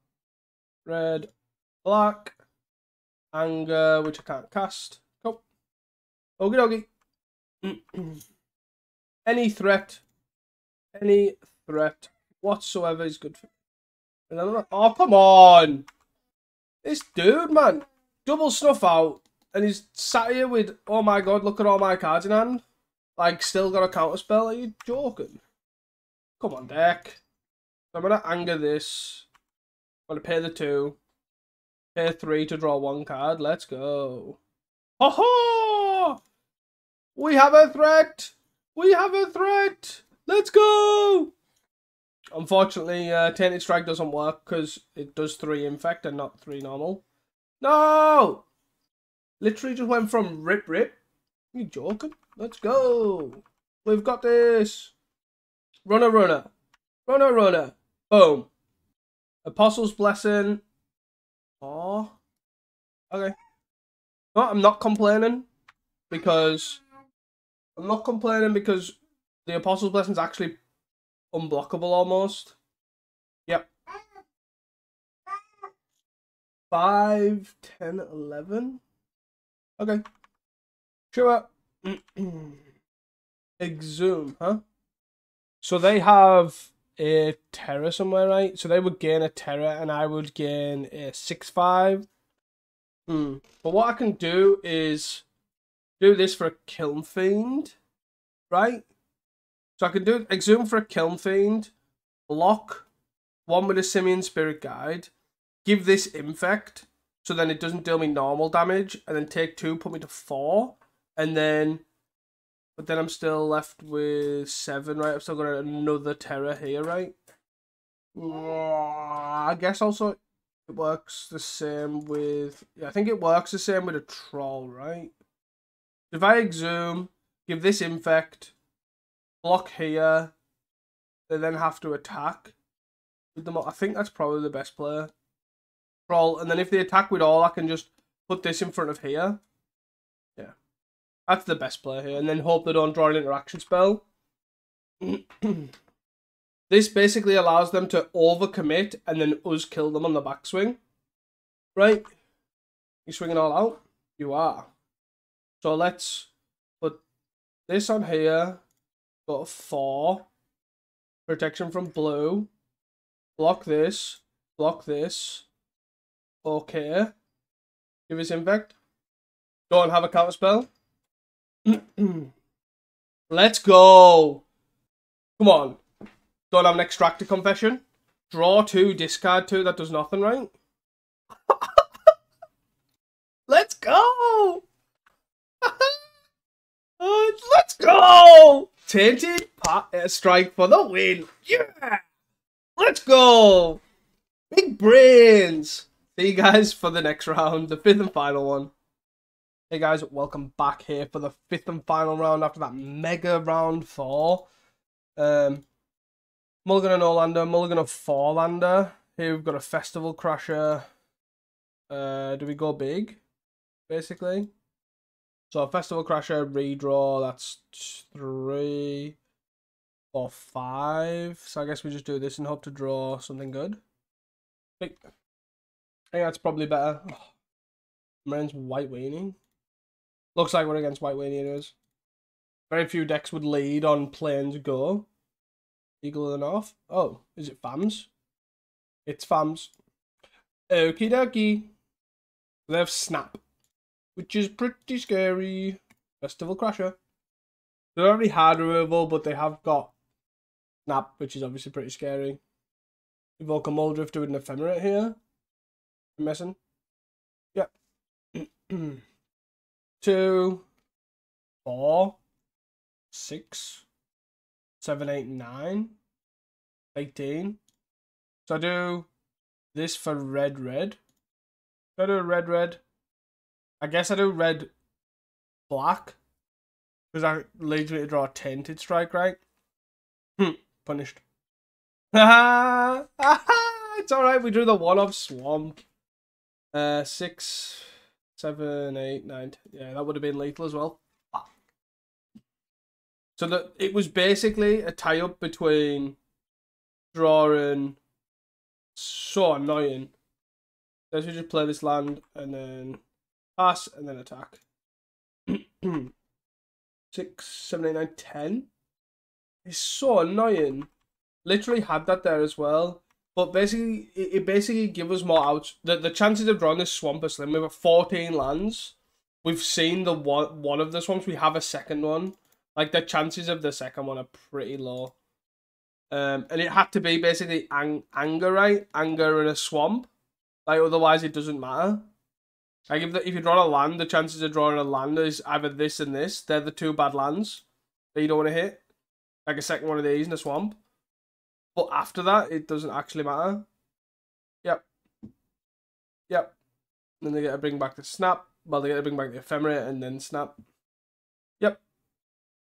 red, black, anger, which I can't cast. Cool. Okie dokie. [clears throat] any threat, any threat whatsoever is good for me. Oh, come on. This dude, man. double snuff out, and he's sat here with, oh my god, look at all my cards in hand. Like, still got a counter spell. Are you joking? Come on, deck. I'm gonna anger this. I'm gonna pay the two. Pay three to draw one card. Let's go. Ho ho! We have a threat! We have a threat! Let's go! Unfortunately, uh, Tainted Strike doesn't work because it does three infect and not three normal. No! Literally just went from rip rip. You joking? Let's go. We've got this. Runner, runner. Runner, runner. Boom. Apostle's Blessing. Oh. Okay. No, I'm not complaining. Because... I'm not complaining because the Apostle's Blessing is actually unblockable almost. Yep. 5, 10, 11. Okay. Sure. [clears throat] Exhume, huh? So they have a Terror somewhere, right? So they would gain a Terror and I would gain a 6-5. Hmm. But what I can do is do this for a Kiln Fiend, right? So I can do Exhume for a Kiln Fiend, block one with a Simian Spirit Guide, give this Infect, so then it doesn't deal me normal damage, and then take two, put me to four, and then, but then I'm still left with seven, right? I've still got another Terror here, right? I guess also it works the same with, yeah, I think it works the same with a Troll, right? If I Exhume, give this Infect, block here, they then have to attack with them. I think that's probably the best player. Troll, and then if they attack with all, I can just put this in front of here. That's the best play here. And then hope they don't draw an interaction spell. [clears throat] this basically allows them to overcommit and then us kill them on the backswing. Right? You swinging all out? You are. So let's put this on here. Got four. Protection from blue. Block this. Block this. Okay. Give us infect. Don't have a counter spell. Let's go. Come on. Don't have an Extract a Confession. Draw two, discard two. That does nothing, right? [laughs] Let's go. [laughs] Let's go. Tainted uh, strike for the win. Yeah. Let's go. Big brains. See you guys for the next round, the fifth and final one. Hey guys, welcome back here for the fifth and final round after that mega round four. Um, Mulligan and Orlando, Mulligan of Fourlander. Here we've got a Festival Crasher. Uh, do we go big, basically? So Festival Crasher, redraw, that's three or five. So I guess we just do this and hope to draw something good. I think that's probably better. Oh, White Weenie. Looks like we're against White anyways. Very few decks would lead on Plains Go. Eagle of the North. Oh, is it FAMs? It's FAMs. Okie dokie. They have Snap, which is pretty scary. Festival Crasher. They're already hard removal, but they have got Snap, which is obviously pretty scary. Evoke a Muldrifter with an Ephemerate here. I'm. Yep. [clears throat] Two, four, six, seven, eight, nine, eighteen. So I do this for red, red. So I do red, red. I guess I do red, black. Because that leads me to draw a tainted strike, right? Hmm, punished. [laughs] it's alright, we drew the one of swamp. Uh, six, seven, eight, nine. Ten. Yeah, that would have been lethal as well. So that it was basically a tie up between drawing. So annoying. Let's just play this land and then pass and then attack. [clears throat] Six, seven, eight, nine, ten. It's so annoying. Literally had that there as well. But basically, it, it basically gives us more outs. The, the chances of drawing this swamp are slim. We've got 14 lands. We've seen the one, one of the swamps. We have a second one. Like, the chances of the second one are pretty low. Um, and it had to be basically ang- anger, right? Anger in a swamp. Like, otherwise it doesn't matter. Like, if, the, if you draw a land, the chances of drawing a land is either this and this. They're the two bad lands that you don't want to hit. Like a second one of these in a swamp. But after that, it doesn't actually matter. Yep. Yep. Then they get to bring back the snap. Well, they get to bring back the ephemerate and then snap. Yep.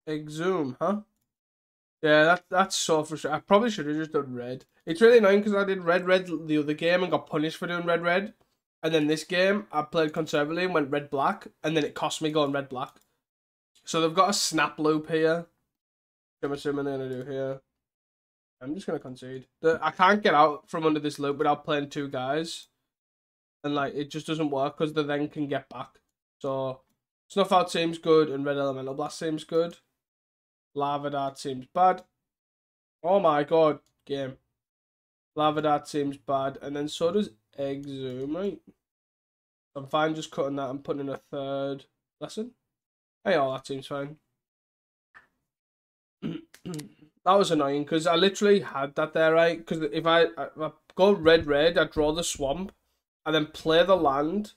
Exhume, huh? Yeah, that that's so frustrating. I probably should have just done red. It's really annoying because I did red red the other game and got punished for doing red red. And then this game, I played conservatively and went red black, and then it cost me going red black. So they've got a snap loop here. I'm assuming they're gonna do here. I'm just gonna concede. The, I can't get out from under this loop without playing two guys, and like it just doesn't work because they then can get back. So snuff out seems good, and red elemental blast seems good. Lava dart seems bad. Oh my god, game. Lava dart seems bad, and then so does exhume, right? I'm fine just cutting that and putting in a third lesson. Hey, oh, that seems fine. [clears throat] that was annoying because I literally had that there, right? Because if I, if I go red, red, I draw the swamp and then play the land.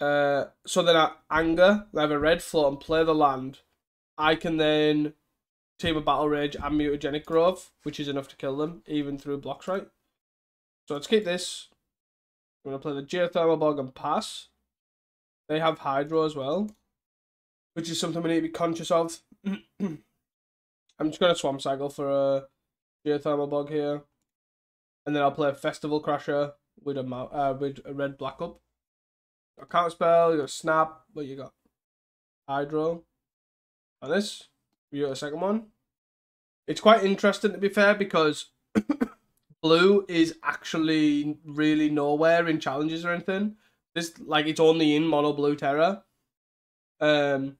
Uh, so then I anger, I have a red float and play the land. I can then Temur Battle Rage and mutagenic growth, which is enough to kill them, even through blocks, right? So let's keep this. I'm gonna play the geothermal bog and pass. They have hydro as well, which is something we need to be conscious of. [clears throat] I'm just gonna swamp cycle for a geothermal bog here, and then I'll play a festival crasher with a uh, with a red black up. A counter spell, you got snap, what you got? Hydro. And this, you got a second one. It's quite interesting to be fair because [coughs] blue is actually really nowhere in challenges or anything. This like it's only in mono blue Terror. Um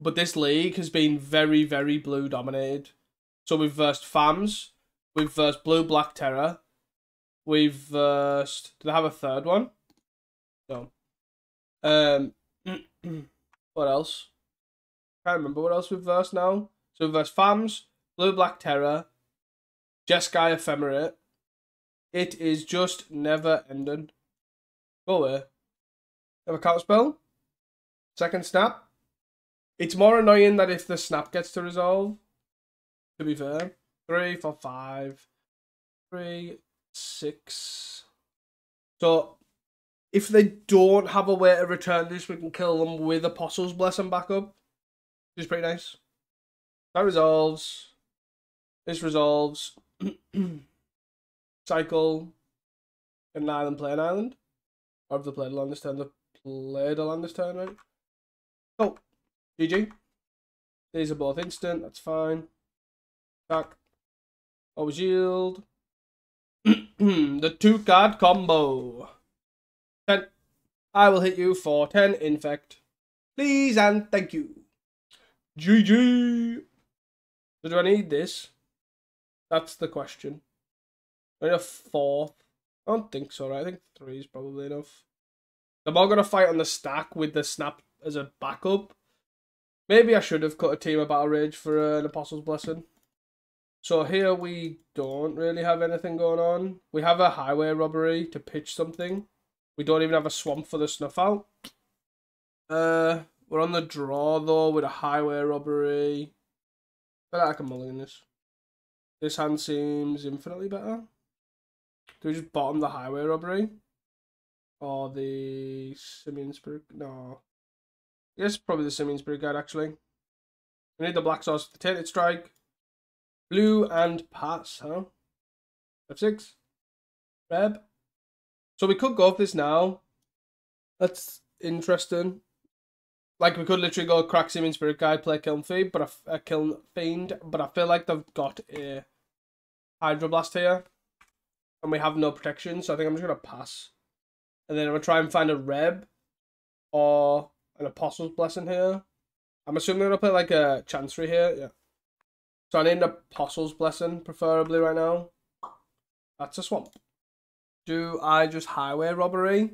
but this league has been very, very blue dominated. So we've versed FAMs, we've versed Blue Black Terror, we've versed. Did I have a third one? No. Um, [clears throat] what else? Can't remember what else we've versed now. So we've versed FAMs, Blue Black Terror, Jeskai Ephemerate. It is just never ending. Go away. Have a counter spell. Second snap. It's more annoying that if the snap gets to resolve, to be fair. Three, four, five, three, six. So, if they don't have a way to return this, we can kill them with Apostle's Blessing backup. Which is pretty nice. That resolves. This resolves. [clears throat] Cycle. An island, play an island. Or have they played land this turn? They've played land this turn, right? Oh. GG. These are both instant, that's fine. Back. Always yield. [clears throat] the two card combo. 10. I will hit you for 10 infect. Please and thank you. GG. So do I need this? That's the question. I need a fourth. I don't think so, right? I think three is probably enough. I'm all going to fight on the stack with the snap as a backup. Maybe I should have cut a team of Battle Rage for uh, an Apostle's Blessing. So here we don't really have anything going on. We have a highway robbery to pitch something. We don't even have a swamp for the snuff out. Uh, we're on the draw though with a highway robbery. But I can mulligan this. This hand seems infinitely better. Do we just bottom the highway robbery? Or the Simian Spirit? No. Yes, probably the Simian Spirit Guide, actually. We need the Black Sauce for the Tainted Strike. Blue and pass, huh? F6. Reb. So we could go for this now. That's interesting. Like, we could literally go crack Simian Spirit Guide, play Kiln Fiend, but a, a Kiln Fiend, but I feel like they've got a Hydroblast here. And we have no protection, so I think I'm just going to pass. And then I'm going to try and find a Reb or an Apostle's Blessing here. I'm assuming going to play like a Chancery here. Yeah. So I need an Apostle's Blessing, preferably right now. That's a swamp. Do I just highway robbery?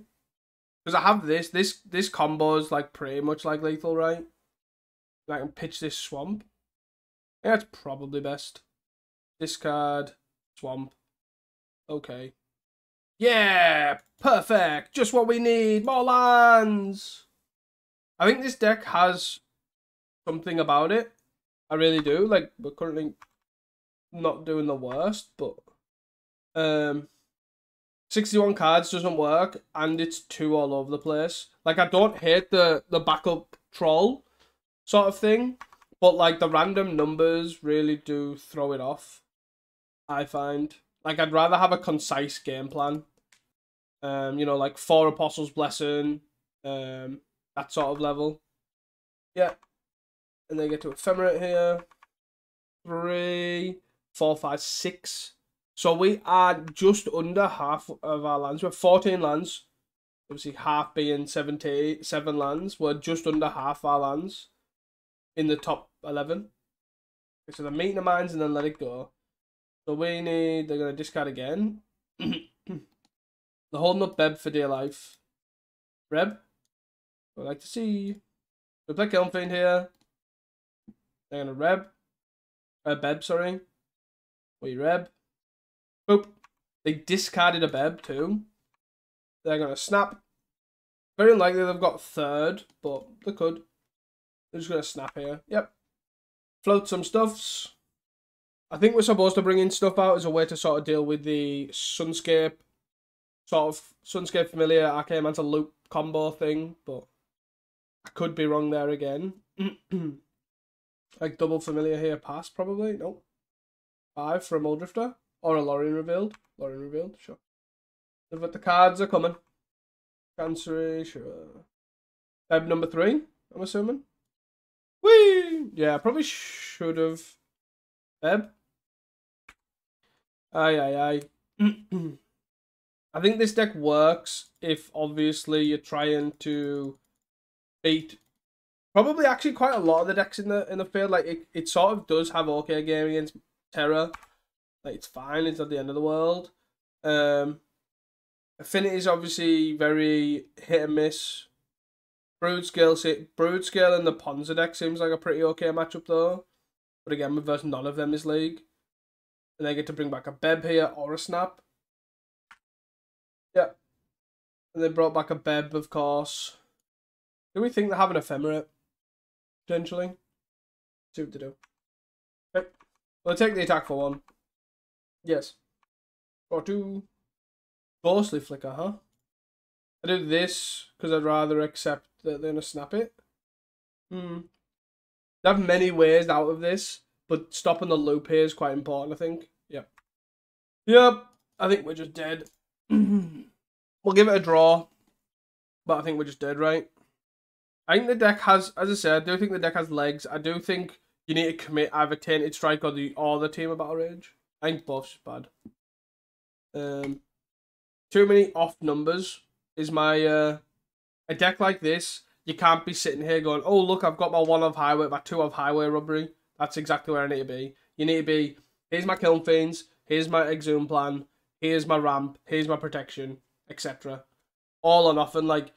Because I have this. This this combo is like pretty much like lethal, right? I can pitch this swamp. Yeah, that's probably best. Discard, swamp. Okay. Yeah, perfect. Just what we need. More lands. I think this deck has something about it. I really do. Like we're currently not doing the worst, but um 61 cards doesn't work and it's two all over the place. Like I don't hate the the backup troll sort of thing, but like the random numbers really do throw it off. I find like I'd rather have a concise game plan. Um, you know, like four Apostle's Blessing, um, that sort of level. Yeah, and then get to ephemerate here. Three, four, five, six. So we are just under half of our lands. We're 14 lands. Obviously, half being 77 lands. We're just under half our lands in the top 11. Okay, so they're meeting the mines and then let it go. So we need, they're going to discard again. [clears throat] they're holding up Beb for dear life. Reb, I'd like to see. We play Kiln here. They're to Reb. Uh, Beb, sorry. We Reb. Boop. They discarded a Beb too. They're to snap. Very unlikely they've got third, but they could. They're just to snap here. Yep. Float some stuffs. I think we're supposed to bring in stuff out as a way to sort of deal with the Sunscape, sort of Sunscape Familiar Arcane Mantle Loop combo thing, but I could be wrong there again. [clears throat] like double Familiar here, pass probably. Nope. Five for a Muldrifter. Or a Lorien revealed. Lorien revealed, sure. But the cards are coming. Chancery, sure. Tab number three, I'm assuming. Whee! Yeah, probably should have. Eb. Aye, aye, aye. [clears throat] I think this deck works if obviously you're trying to beat probably actually quite a lot of the decks in the in the field. Like it, it sort of does have okay game against Terra. Like it's fine. It's not the end of the world. Um, Affinity is obviously very hit and miss. Broodscale, Brood Scale and the Ponza deck seems like a pretty okay matchup though. But again, we've versed none of them this league. And they get to bring back a Beb here or a Snap. Yeah. And they brought back a Beb, of course. Do we think they have an Ephemerate? Potentially. See what to do. Okay. We'll take the attack for one. Yes. Or two. Ghostly flicker, huh? I do this because I'd rather accept that they're going to snap it. Hmm. They have many ways out of this, but stopping the loop here is quite important, I think. Yep. Yep. I think we're just dead. [clears throat] we'll give it a draw, but I think we're just dead, right? I think the deck has, as I said, I do think the deck has legs. I do think you need to commit either Tainted Strike or the or the Temur Battle Rage. I think both's bad. Um, too many off numbers is my uh, a deck like this. You can't be sitting here going, "Oh look, I've got my one of highway, my two of highway robbery." That's exactly where I need to be. You need to be. Here's my kiln fiends. Here's my exhume plan. Here's my ramp. Here's my protection, etc. All or nothing. Like,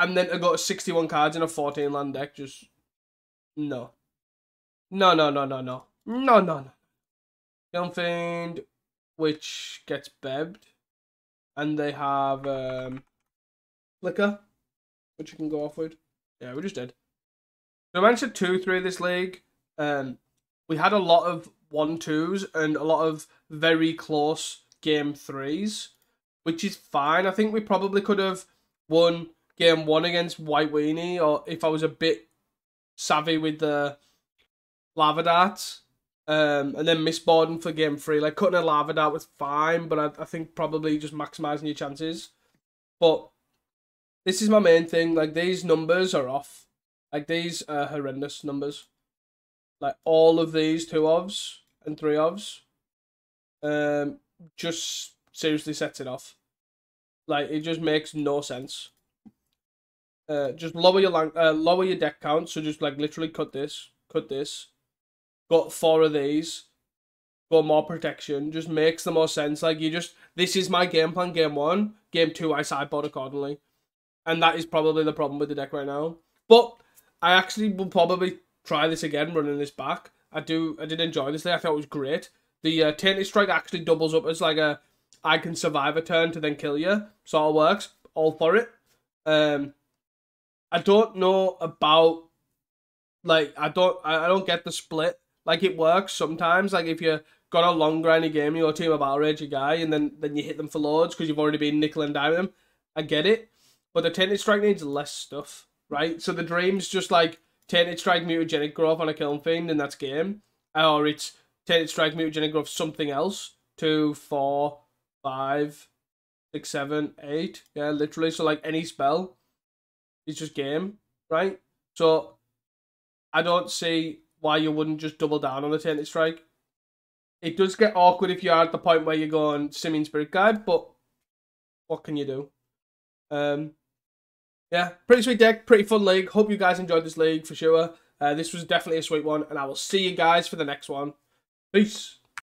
and then to go to 61 cards in a 14 land deck, just no. No, no, no, no, no. No, no, no. Young Fiend, which gets bebbed. And they have um, Flicker, which you can go off with. Yeah, we just did. So we mentioned 2 3 this league. Um, we had a lot of 1 2s and a lot of very close game 3s, which is fine. I think we probably could have won game 1 against White Weenie, or if I was a bit savvy with the lava darts, um, and then miss Borden for game three. Like cutting a lava dart was fine, but I, I think probably just maximizing your chances. But this is my main thing. Like these numbers are off. Like these are horrendous numbers. Like all of these two ofs and three ofs, um, just seriously sets it off. Like it just makes no sense. Uh, just lower your uh, lower your deck count. So just like literally cut this, cut this, got four of these, Got more protection. Just makes the most sense. Like you just this is my game plan. Game one, game two, I sideboard accordingly, and that is probably the problem with the deck right now. But I actually will probably try this again, running this back. I do. I did enjoy this day. I thought it was great. The uh, tainted strike actually doubles up as like a I can survive a turn to then kill you. So it works. All for it. Um, I don't know about like I don't I, don't get the split. Like it works sometimes. Like if you got a long grindy game, your Temur Battle Rage a guy, and then then you hit them for loads because you've already been nickel and dime them. I get it, but the tainted strike needs less stuff, right? So the dream's just like tainted strike mutagenic growth on a kiln fiend, and that's game, or it's tainted strike mutagenic growth something else. Two, four, five, six, seven, eight. Yeah, literally. So like any spell, it's just game, right? So I don't see why you wouldn't just double down on the tainted strike. It does get awkward if you're at the point where you're going Simian Spirit Guide, but what can you do? Um, yeah, pretty sweet deck, pretty fun league. Hope you guys enjoyed this league for sure. Uh, this was definitely a sweet one, and I will see you guys for the next one. Peace.